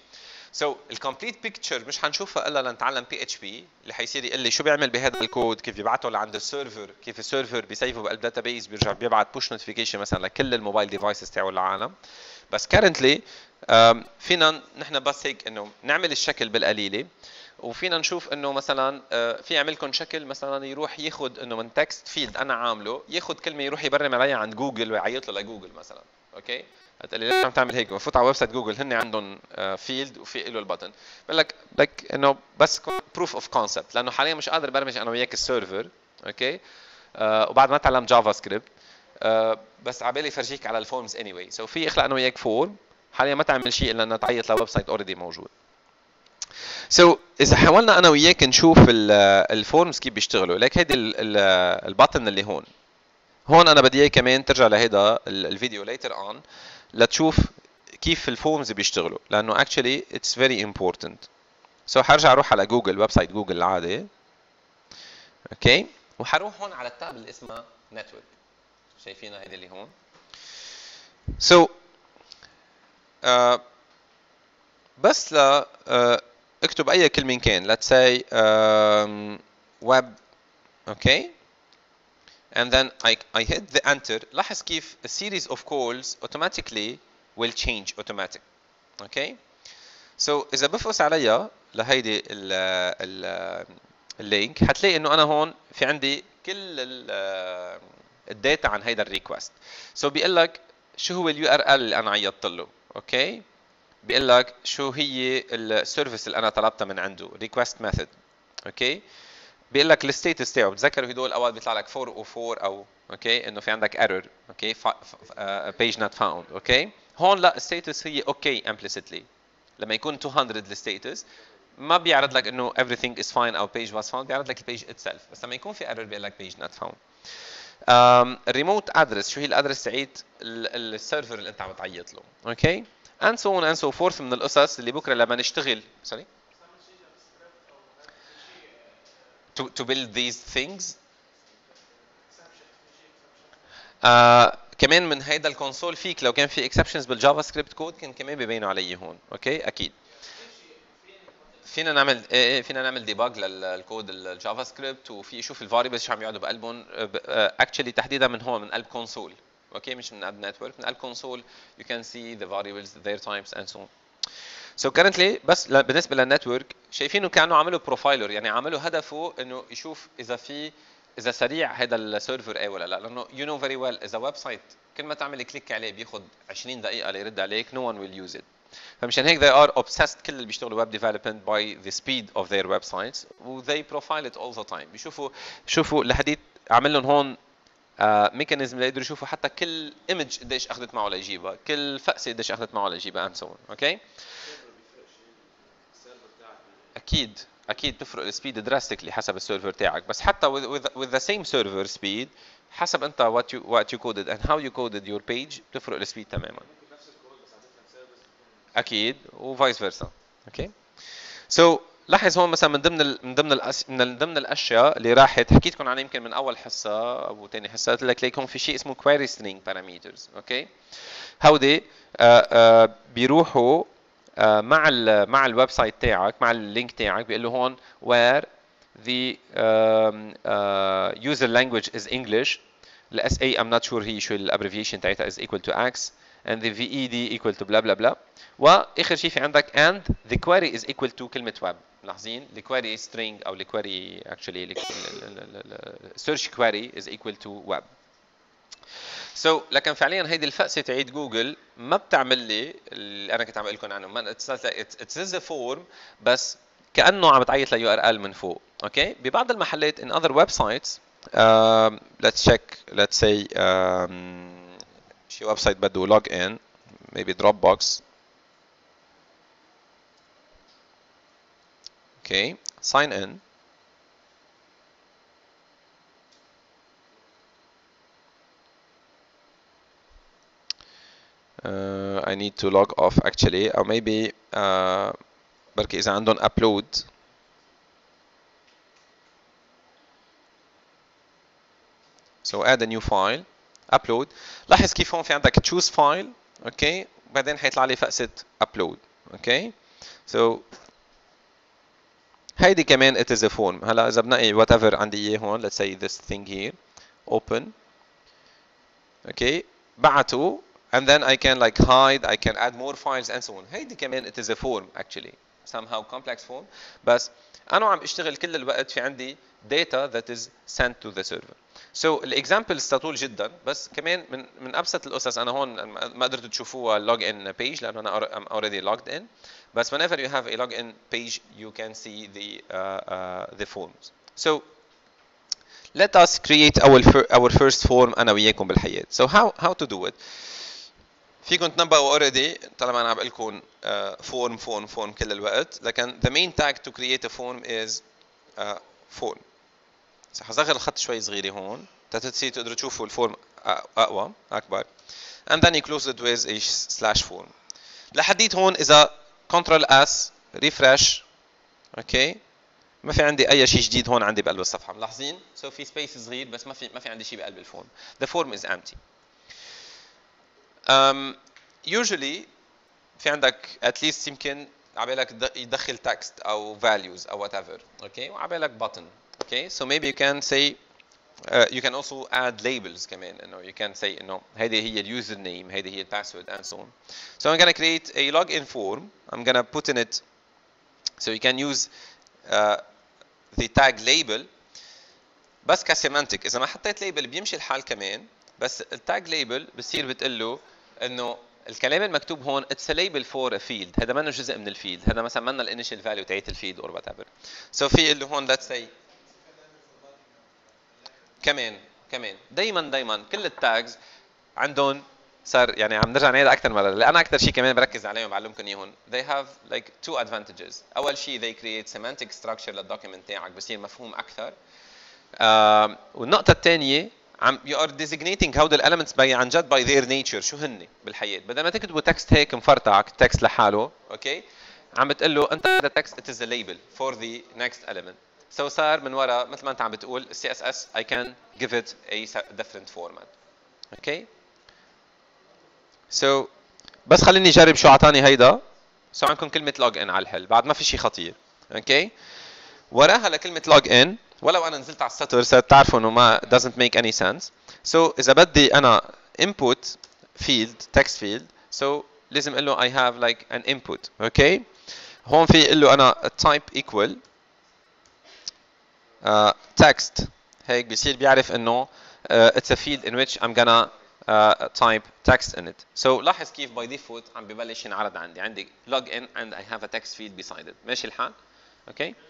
so ال complete picture مش حنشوفها إلا لنتعلم PHP اللي حيصير يقول لي شو بيعمل بهذا الكود كيف يبعته لعند ال server كيف ال server بي save ه بقلب database بيرجع بيبعت push notification مثلا لكل ال mobile devices تاعه العالم. بس currently فينا نحن بس هيك إنه نعمل الشكل بالقليلة. وفينا نشوف إنه مثلا في يعمل لكم شكل مثلا يروح ياخذ إنه من text field أنا عامله ياخذ كلمة يروح يبرم عليها عند جوجل ويعيط له لجوجل مثلا okay هتقول لي ليش عم تعمل هيك. بفوت على website Google هن عندهم field وفي له ال button بقول لك لك إنه بس proof of concept لأنه حاليا مش قادر برمج أنا وياك ال server okay آه وبعد ما تعلم JavaScript آه بس على بالي فرجيك على ال forms anyway so في إخلق أنا وياك form حاليا ما تعمل شيء إلا انها تعيط ل website already موجود. so so, إذا حاولنا أنا وياك نشوف ال forms كيف بيشتغلوا. لك هيدي ال button اللي هون. هون أنا بدي اياك كمان ترجع لهيدا الفيديو later on لتشوف كيف ال forms بيشتغلوا لأنه actually it's very important. so حرجع أروح على Google website Google العادي. okay وحروح هون على ال tab اللي اسمها network شايفينها هيدي اللي هون. سو so, uh, بس ل uh, اكتب أي كلمة كان. Let's say um, web. Okay. And then I, I hit the enter. لاحظ كيف a series of calls automatically will change automatic. Okay? So إذا بفقس عليها لهيدي ال ال ال link حتلاقي إنه أنا هون في عندي كل ال data عن هيدا ال request. so so بيقول لك شو هو ال URL اللي أنا عيطت له. okay بيقول لك شو هي ال service اللي أنا طلبتها من عنده. request method okay بيقول لك ال status تاعه بتذكروا هدول الأول بيطلع لك 404 أو okay إنه في عندك error okay page not found okay هون لا ال status هي okay implicitly. لما يكون 200 ال status ما بيعرض لك إنه everything is fine أو page was found بيعرض لك البيج itself. بس لما يكون في error بيقول لك page not found. ال remote address شو هي ال address تاعيت؟ ال server اللي أنت عم تعيط له okay so on and so forth من القصص اللي بكرة لما نشتغل sorry to, to build these things? آه كمان من هيدا ال console فيك لو كان في exceptions بال JavaScript code كان كمان بيبينوا علي هون okay؟ أكيد. فينا نعمل إيه إيه فينا نعمل debug لل code ال JavaScript وفي شوف ال variables شو عم يقعدوا بقلبهم. actually تحديدا من هون من قلب console okay؟ مش من قلب network من قلب console you can see the variables their types and so on. so so currently بس بالنسبة لل network شايفينه كانوا عملوا profiler يعني عملوا هدفه إنه يشوف إذا في إذا سريع هذا ال server إيه ولا لا لأنه you know very well إذا website كل ما تعمل click عليه بياخذ 20 دقيقة ليرد عليك no one will use it فمشان هيك they are obsessed كل اللي بيشتغلوا web development by the speed of their websites و they profile it all the time. بيشوفوا بيشوفوا لحديت عامل لهم هون mechanism uh, ليقدروا يشوفوا حتى كل image قديش أخذت معه ليجيبها كل فقسه قديش أخذت معه ليجيبها and so okay أكيد أكيد بتفرق ال speed drastically حسب ال server تاعك بس حتى with, the same server speed حسب أنت what you what you coded and how you coded your page بتفرق ال speed تماما. أكيد و vice versa okay so لاحظ هون مثلا من ضمن من ضمن من ضمن الأشياء اللي راحت حكيت لكم عنها يمكن من أول حصة أو ثاني حصة قلت لك ليكم في شيء اسمه query string parameters okay؟ هودي آآ آآ بيروحوا مع ال مع ال website تاعك مع ال link تاعك بيقول له هون where the um, uh, user language is English. ال SA I'm not sure هي شو ال abbreviation تاعتها is equal to X. and the VED equal to blah blah blah. واخر شيء في عندك and the query is equal to كلمه web ملاحظين ال query string أو ال query actually search query is equal to web so, لكن فعليا هيدي الفقسه تعيت جوجل ما بتعمل لي اللي أنا كنت عم أقول لكم عنه ما it's form بس كانه عم تعيط ل URL من فوق okay okay? ببعض المحلات in other websites um, let's check let's say um, شي ويب سايت بده log in maybe Dropbox okay sign in uh, I need to log off actually or maybe uh, بركي إذا عندهم upload so add a new file upload لاحظ كيف هون في عندك choose file اوكي بعدين حيطلع لي فقسة upload اوكي so هيدي كمان it is a form هلا إذا بنقي whatever عندي إياه هون let's say this thing here open اوكي بعتوا and then I can like hide I can add more files and so on هيدي كمان it is a form actually somehow complex form بس أنا عم اشتغل كل الوقت في عندي data that is sent to the server so ال example تطول جدا بس كمان من من ابسط القصص أنا هون ما قدرتوا تشوفوها log in page لأنه أنا I'm already logged in بس whenever you have a login page you can see the uh, uh, the forms so let us create our our first form أنا وياكم بالحياة so how how to do it فيكم تنبأوا already طالما أنا عم بقول لكم form form form كل الوقت. لكن the main tag to create a form is uh, form حصغر الخط شوي صغيره هون. تتصير تقدروا تشوفوا ال form أقوى. أكبر. And then you close it with a slash form لحديت هون إذا control S refresh okay ما في عندي أي شيء جديد هون عندي بقلب الصفحة. ملاحظين؟ so so في space صغير بس ما في ما في عندي شيء بقلب ال form. The form is empty. Um, usually في عندك at least يمكن عبالك يدخل text أو values أو whatever okay وعبالك button so maybe you can say uh, you can also add labels كمان انه you can say انه هذه هي اليوزر نيم هذه هي الباسورد and so on so I'm gonna create a login form I'm gonna put in it so you can use uh, the tag label بس كسيمانتك اذا ما حطيت ليبل بيمشي الحال كمان بس ال tag label بصير بتقول له إنه الكلام المكتوب هون it's label for a field هذا منه جزء من ال field هذا مثلا منه ال initial value تاعت ال field or whatever so في له هون let's see كمان كمان. دائما دائما كل ال tags عندهم صار يعني عم نرجع نعيد أكثر مرة. اللي أنا أكثر شيء كمان بركز عليهم بعلمكم إياهم they have like two advantages. أول شيء they create semantic structure لل document تاعك بصير مفهوم أكثر. آه والنقطة الثانية عم you are designating هودي ال elements by عن جد by their nature. شو هن بالحياة بدل ما تكتبوا text هيك مفرطعك text لحاله okay عم بتقول له انت text it is a label for the next element. So صار من ورا مثل ما انت عم بتقول ال CSS I can give it a different format. okay so بس خليني أجرب شو أعطاني هيدا. so عندكم كلمة log in على الحل بعد ما في شيء خطير. okay وراها لكلمه log in. ولو أنا نزلت على السطر صرت تعرفوا انه ما doesn't make any sense so اذا بدي أنا input field text field so لازم أقول له I have like an input okay هون في أقول له أنا type equal uh, text هيك بصير بيعرف انه uh, it's a field in which I'm gonna uh, type text in it. So لاحظ كيف by default عم ببلش ينعرض عندي عندي log in and I have a text field beside it ماشي الحال؟ okay؟ okay.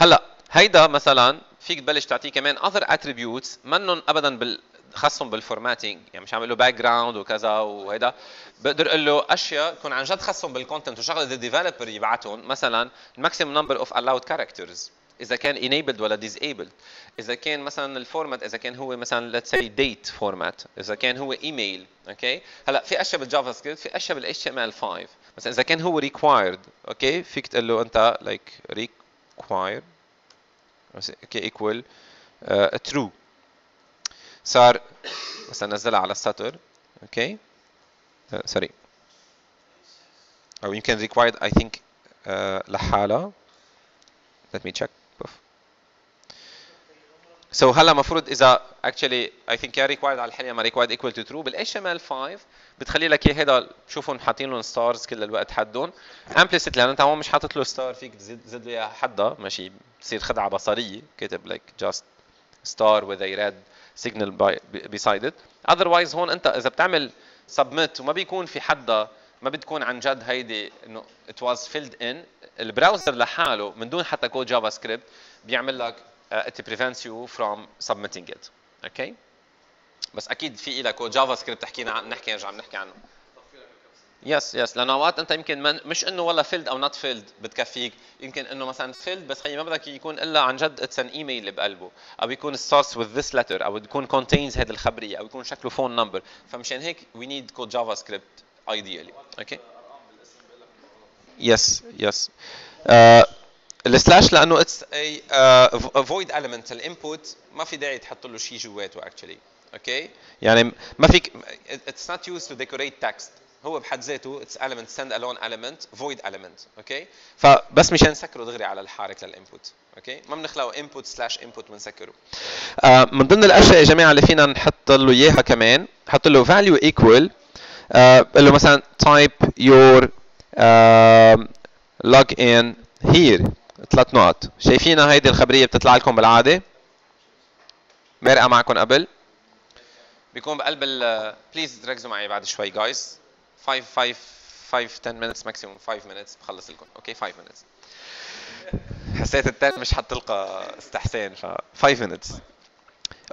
هلا هيدا مثلا فيك تبلش تعطيه كمان other attributes منهم ابدا بال خاصهم بال formatting يعني مش عم له background وكذا وهيدا. بقدر أقول له أشياء يكون عن جد خاصهم بال content وشغلة ال developer يبعتهم مثلا ال maximum number of allowed characters إذا كان enabled ولا disabled. إذا كان مثلا ال format إذا كان هو مثلا let's say date format إذا كان هو email okay هلا في أشياء بال JavaScript في أشياء بال HTML5 مثلا إذا كان هو required okay فيك تقول له أنت like required اوكي equal uh, true صار مثلا نزلها على السطر اوكي سوري او يمكن required I think uh, لحالها let me check So هلا المفروض إذا actually I think يا required على الحلية ما required equal to true بال HTML5 بتخلي لك إياه هذا شوفهم حاطين لهم stars كل الوقت حدهم. Implicit لأن أنت هون مش حاطط له star فيك تزيد تزيد له إياها حدها. ماشي بتصير خدعة بصرية كاتب like just star with a red signal by, beside it. Otherwise هون أنت إذا بتعمل submit وما بيكون في حدا ما بتكون عن جد هيدي إنه it was filled in. ال browser لحاله من دون حتى كود JavaScript بيعمل لك uh, it prevents you from submitting it. Okay? بس أكيد في لك كود. JavaScript تحكينا عن نحكي نرجع بنحكي عنه. yes yes لأنه أوقات أنت يمكن من مش إنه والله filled أو not filled بتكفيك. يمكن إنه مثلا filled بس خيي ما بدك يكون إلا عن جد it's an email اللي بقلبه. أو يكون starts with this letter أو يكون contains هذه الخبرية. أو يكون شكله phone number فمشان هيك we need كود JavaScript ideally okay yes yes ال slash لأنه it's a void element. ال input ما في داعي تحط له شيء جواته actually okay يعني ما فيك it's not used to decorate text هو بحد ذاته it's element stand alone element void element. okay فبس مشان نسكره دغري على الحارك لل input. okay ما بنخلقه input slash ونسكره. آه من ضمن الأشياء يا جماعة اللي فينا نحط له إياها كمان نحط له value equal آه له مثلا type your uh, log in here. ثلاث نقط. شايفينها هيدي الخبرية بتطلع لكم بالعادة؟ مرقة معكم قبل. بيكون بقلب ال please ركزوا معي بعد شوي جايز 5 5 5 10 minutes maximum. 5 minutes. بخلص لكم. okay 5 minutes. حسيت التاني مش حتلقى استحسان ف 5 minutes.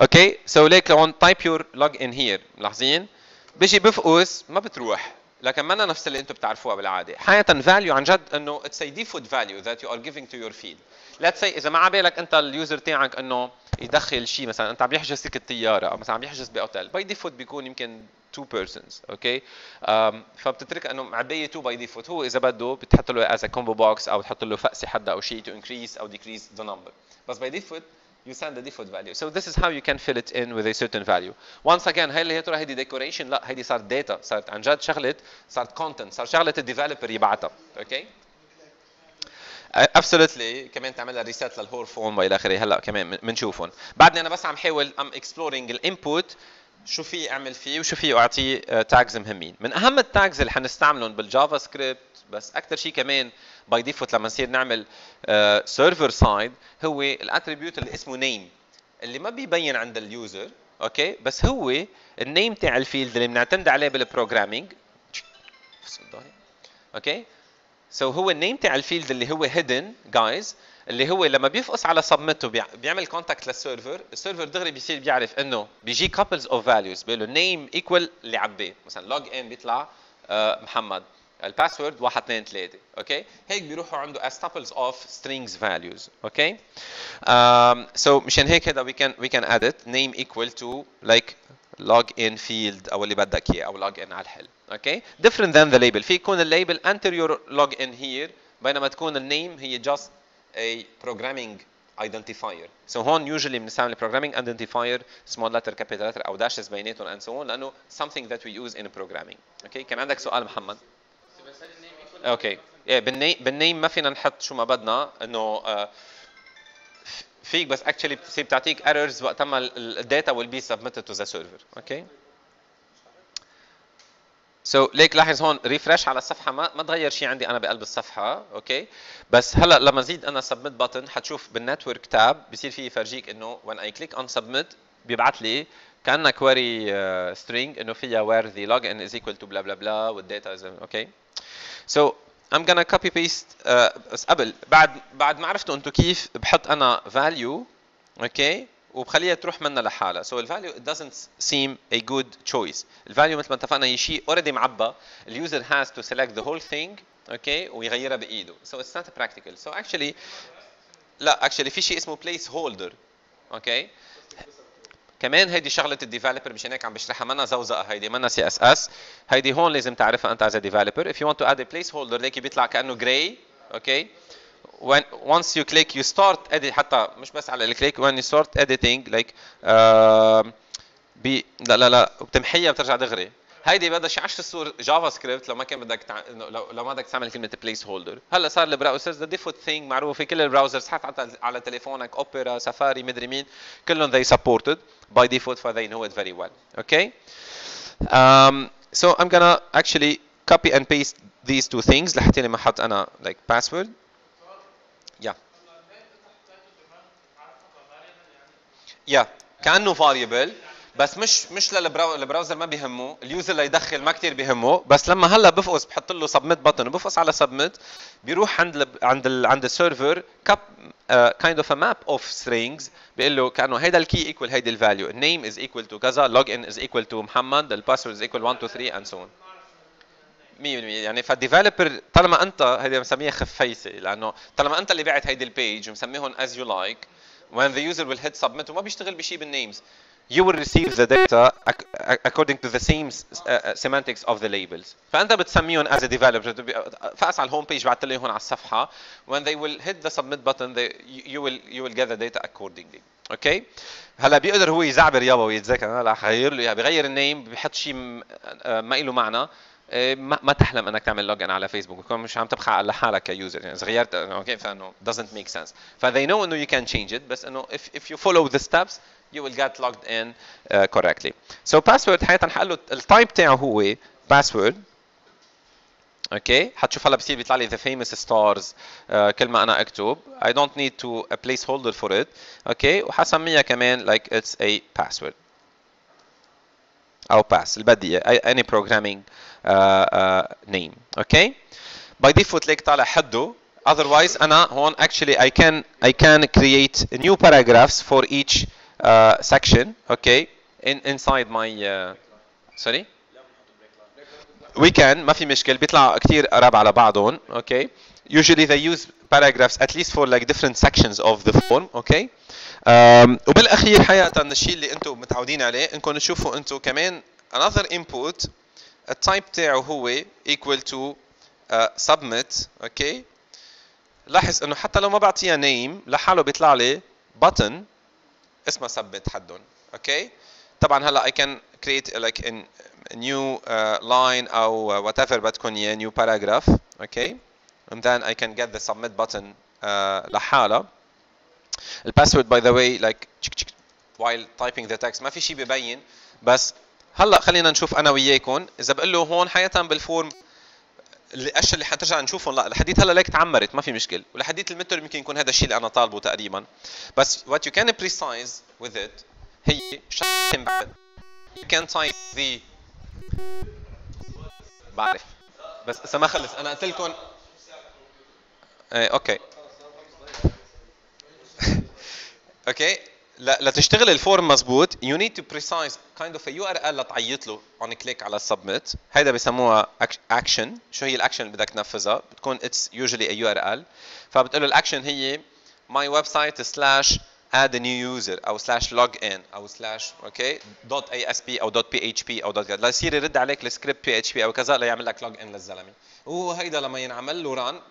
okay so like type your log in here ملاحظين؟ بيجي بفقس ما بتروح. لكن ما نفس اللي أنتم بتعرفوها بالعادة. حقيقة value عن جد إنه it's a default value that you are giving to your field let's say إذا ما عبالك أنت اليوزر تاعك إنه يدخل شيء مثلا أنت عم يحجز لك الطياره أو مثلا عم يحجز بأوتيل by default بيكون يمكن two persons okay فبتترك إنه معبيه two by default هو إذا بده بتحط له as combo box أو بتحط له فقسه حدا أو شيء to increase أو decrease the number بس by default you send the default value. So this is how you can fill it in with a certain value. Once again هاي اللي هي ترى هيدي decoration لا هيدي صارت data صارت عن جد شغلة صارت content صار شغلة ال developer يبعتها. okay absolutely كمان تعملها reset لل whole form وإلى آخره. هلأ كمان بنشوفهم بعدني أنا بس عم حاول I'm exploring ال input شو في أعمل فيه وشو في أعطيه tags مهمين. من أهم ال tags اللي حنستعملهم بال JavaScript بس أكثر شيء كمان by default لما نصير نعمل server uh, side هو ال attribute اللي اسمه name اللي ما بيبين عند ال user okay؟ بس هو ال name تاع ال field اللي بنعتمد عليه بال programming okay؟ so هو ال name تاع ال field اللي هو hidden guys اللي هو لما بيفقس على submit وبيعمل contact لل server ال server دغري بيصير بيعرف إنه بيجي couples of values بيقول له name equal اللي عبيه. مثلا login بيطلع uh, محمد. ال password 1 2 3 okay هيك بيروحوا عنده as tuples of strings values okay um, so مشان هيك هذا we can we can add it name equal to like log in field أو اللي بدك اياه أو log in على الحل أوكي different than the label في يكون الليبل enter your log in here بينما تكون النيم هي just a programming identifier so هون usually بنستعمل programming identifier small letter capital letter أو dashes بيناتهم and so on لأنه something that we use in programming أوكي كان عندك سؤال محمد أوكي. إيه بال name بال name ما فينا نحط شو ما بدنا إنه uh, فيك بس actually بتصير بتعطيك errors وقت ما ال data will be submitted to the server. okay. so, ليك لاحظ هون refresh على الصفحة. ما ما تغير شيء عندي أنا بقلب الصفحة. okay. بس هلأ لما زيد أنا submit button حتشوف بال network tab بصير في يفرجيك إنه when I click on submit بيبعث لي كانها query string إنه فيها where the login is equal to بلا بلا بلا وال data is okay. so I'm gonna copy paste uh, قبل. بعد بعد ما عرفتوا أنتم كيف بحط أنا value okay. وبخليها تروح منها لحالها. so ال value it doesn't seem a good choice. ال value مثل ما اتفقنا هي شيء already معبى ال user has to select the whole thing okay, ويغيرها بإيده. So it's not practical. So actually لا actually في شيء اسمه place holder okay. كمان هيدي شغلة ال developer مشان هيك عم بشرحها. منا زوزقة هيدي منا CSS هيدي هون لازم تعرفها أنت as developer if you want to add a placeholder ليكي بيطلع كأنه gray okay when once you click you start edit حتى مش بس على ال click when you start editing like uh, بي لا لا لا بتمحيها بترجع دغري. هيدي بدها شي 10 سور JavaScript لو ما كان بدك تع... لو لو ما بدك تعمل كلمة placeholder هلأ صار ال browsers the default thing معروف في كل ال browsers حتى على تليفونك اوبرا سفاري مدري مين كلهم they supported by default for they know it very well. Okay um, so I'm gonna actually copy and paste these two things لحتى لما أحط أنا like password. Yeah. Yeah. كأنه variable. بس مش مش لل browser ما بيهمه ال user اللي يدخل ما كثير بيهمه بس لما هلا بفقس بحط له submit button وبفقس على submit بيروح عند ال عند ال عند ال server couple kind of a map of strings بيقول له كأنه هيدا ال key equal هيدي ال value ال name is equal to كذا login is equal to محمد ال password is equal 1 2 3 and so on 100% يعني فال developer طالما أنت هيدي بنسميها خفيسه لأنه طالما أنت اللي بعت هيدي ال page ومسميهم as you like when the user will hit submit وما بيشتغل بشيء بال names you will receive the data according to the same uh, semantics of the labels فانت بتسميهم as a developer فاس على ال home page بعت لي هون على الصفحه when they will hit the submit button they, you will you will get the data accordingly okay? هلا بيقدر هو يزعبر يابا ويتذكر رح اغير له بغير ال name بحط شيء ما له معنى ما, تحلم انك تعمل login على فيسبوك بكون مش عم تبخع على حالك ك user يعني اذا غيرت okay فانه doesn't make sense they know انه you can change it بس انه if, if you follow the steps you will get logged in uh, correctly. So password حقيقة حقول له التايب تاعه هو password اوكي حتشوف هلا بصير بيطلع لي the famous stars uh, كل ما انا اكتب I don't need to a placeholder for it اوكي وحسميها كمان like it's a password او pass البدية any programming uh, uh, name اوكي by default ليك طالع حده otherwise انا هون actually I can I can create new paragraphs for each uh, section okay in inside my uh, sorry we can ما في مشكل بيطلع كثير قراب على بعضهم okay usually they use paragraphs at least for like different sections of the form okay um, وبالاخير حقيقه الشيء اللي أنتم متعودين عليه انكم تشوفوا أنتم كمان another input ال type تاعه هو equal to uh, submit okay لاحظ انه حتى لو ما بعطيها name لحاله بيطلع لي button اسمها submit حدهم okay طبعا هلا I can create like a new uh, line أو whatever بدكم إياه new paragraph okay and then I can get the submit button uh, لحالها. ال password by the way like while typing the text ما في شيء ببين. بس هلا خلينا نشوف أنا وياكم. إذا بقول له هون حقيقه بال form الأشياء اللي حترجع نشوفهم لا لحديت هلا ليك تعمرت ما في مشكل. ولحديت المتر يمكن يكون هذا الشيء اللي أنا طالبه تقريبا. بس what you can precise with it هي شغلتين بعد. You can type the بعرف. بس لسه ما خلص أنا قلت لكم. إيه okay. okay. لتشتغل ال form مزبوط you need to precise kind of a URL لتعيط له on click على submit. هيدا بسموها action. شو هي الاكشن اللي بدك تنفذها؟ بتكون it's usually a URL فبتقول له الاكشن هي my website slash add a new user أو slash log in أو slash okay dot asp أو dot php أو dot ليصير يرد عليك ال script php أو كذا ليعمل لك log in للزلمة. وهو هيدا لما ينعمل له run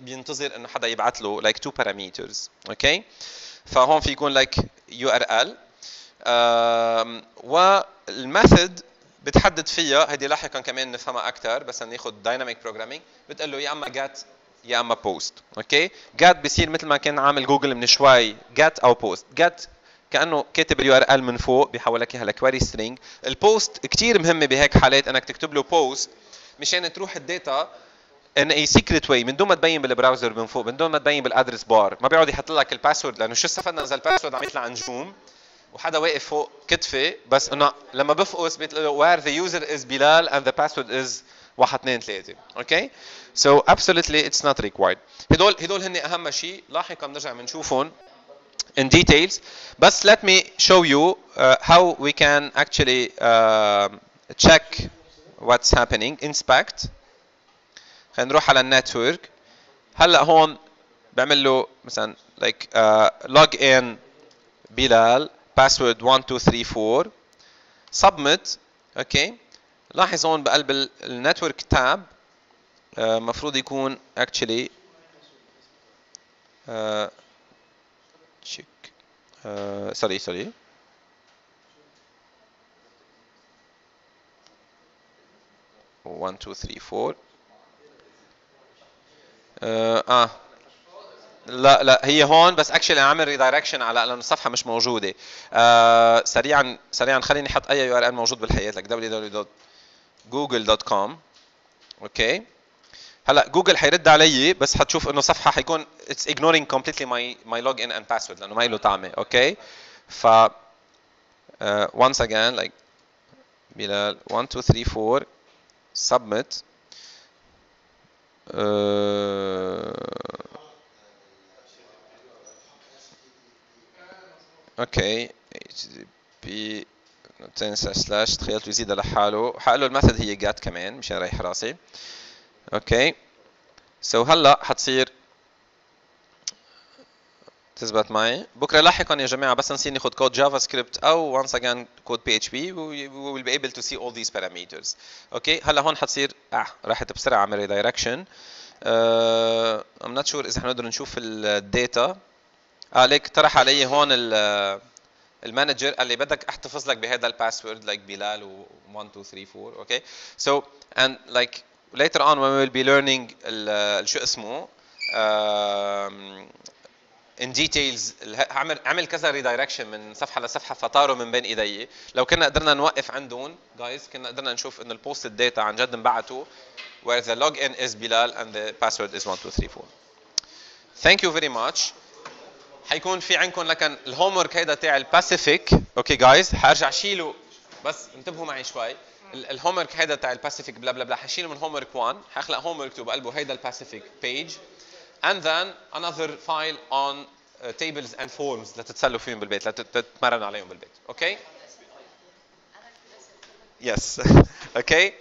بينتظر إنه حدا يبعث له like two parameters okay فهون في يكون like URL وال method بتحدد فيها هيدي لاحقا كمان نفهمها أكثر بس ناخذ dynamic programming بتقول له يا أما get يا أما post okay؟ get بصير مثل ما كان عامل جوجل من شوي get أو post get كأنه كاتب ال URL من فوق بيحول لك إياها ل query string ال post كثير مهمة بهيك حالات إنك تكتب له post مشان تروح ال data in a secret way من دون ما تبين بال browser من فوق من دون ما تبين بال address bar. ما بيقعد يحط لك ال password لأنه شو استفدنا؟ إذا ال password عم يطلع نجوم وحدا واقف فوق كتفي بس إنه لما بفقس بيطلع له where the user is بلال and the password is 1 2 3 okay so absolutely it's not required. هدول هدول هن أهم شيء. لاحقا بنرجع بنشوفهم in details. بس let me show you uh, how we can actually uh, check what's happening. Inspect نروح على ال network. هلأ هون بعمل له مثلا uh, log in بلال password 1234 submit. okay لاحظ هون بقلب ال network tab المفروض يكون uh, check. Uh, sorry sorry. One two three four. آه, آه. لا لا هي هون بس actually عامل redirection على لأنه الصفحه مش موجوده آه سريعا سريعا خليني أحط أي URL موجود بالحياة لك www.google.com okay هلا جوجل حيرد علي بس حتشوف انه صفحه حيكون it's ignoring completely my my login and password لأنه ما له طعمه okay ف uh, once again like بلال 1 2 3 4 submit okay. HTTP تنسى slash تخيلت يزيدها لحاله حقول له ال method هي get كمان مشان اريح راسي. okay. So هلا حتصير تثبت معي. بكرة لاحقا يا جماعة بس نسيني ناخذ code JavaScript أو once again code PHP we will be able to see all these okay هلا هون حتصير آه راحت بسرعة اعمل redirection uh, I'm not sure إذا حنقدر نشوف ال data آه ليك طرح علي هون ال manager قال لي بدك احتفظ لك بهذا ال password like بلال و 1 2 3 4 okay so and like later on when we will be learning شو اسمه in details. عمل عمل كذا redirection من صفحة لصفحة فطاروا من بين إيدي. لو كنا قدرنا نوقف عندهم guys كنا قدرنا نشوف إنه ال post data عن جد انبعتوا where the login is Bilal and the password is 1234 thank you very much. حيكون في عندكم لكن ال homework هيدا تاع الباسيفيك okay guys حارجع شيله بس انتبهوا معي شوي. ال homework هيدا تاع الباسيفيك بلا بلا بلا حشيله من homework 1 حخلق homework 2 بقلبه هيدا الباسيفيك page and then another file on uh, tables and forms لتتسلوا فيهم بالبيت لتتمرنوا عليهم بالبيت اوكي okay? yes okay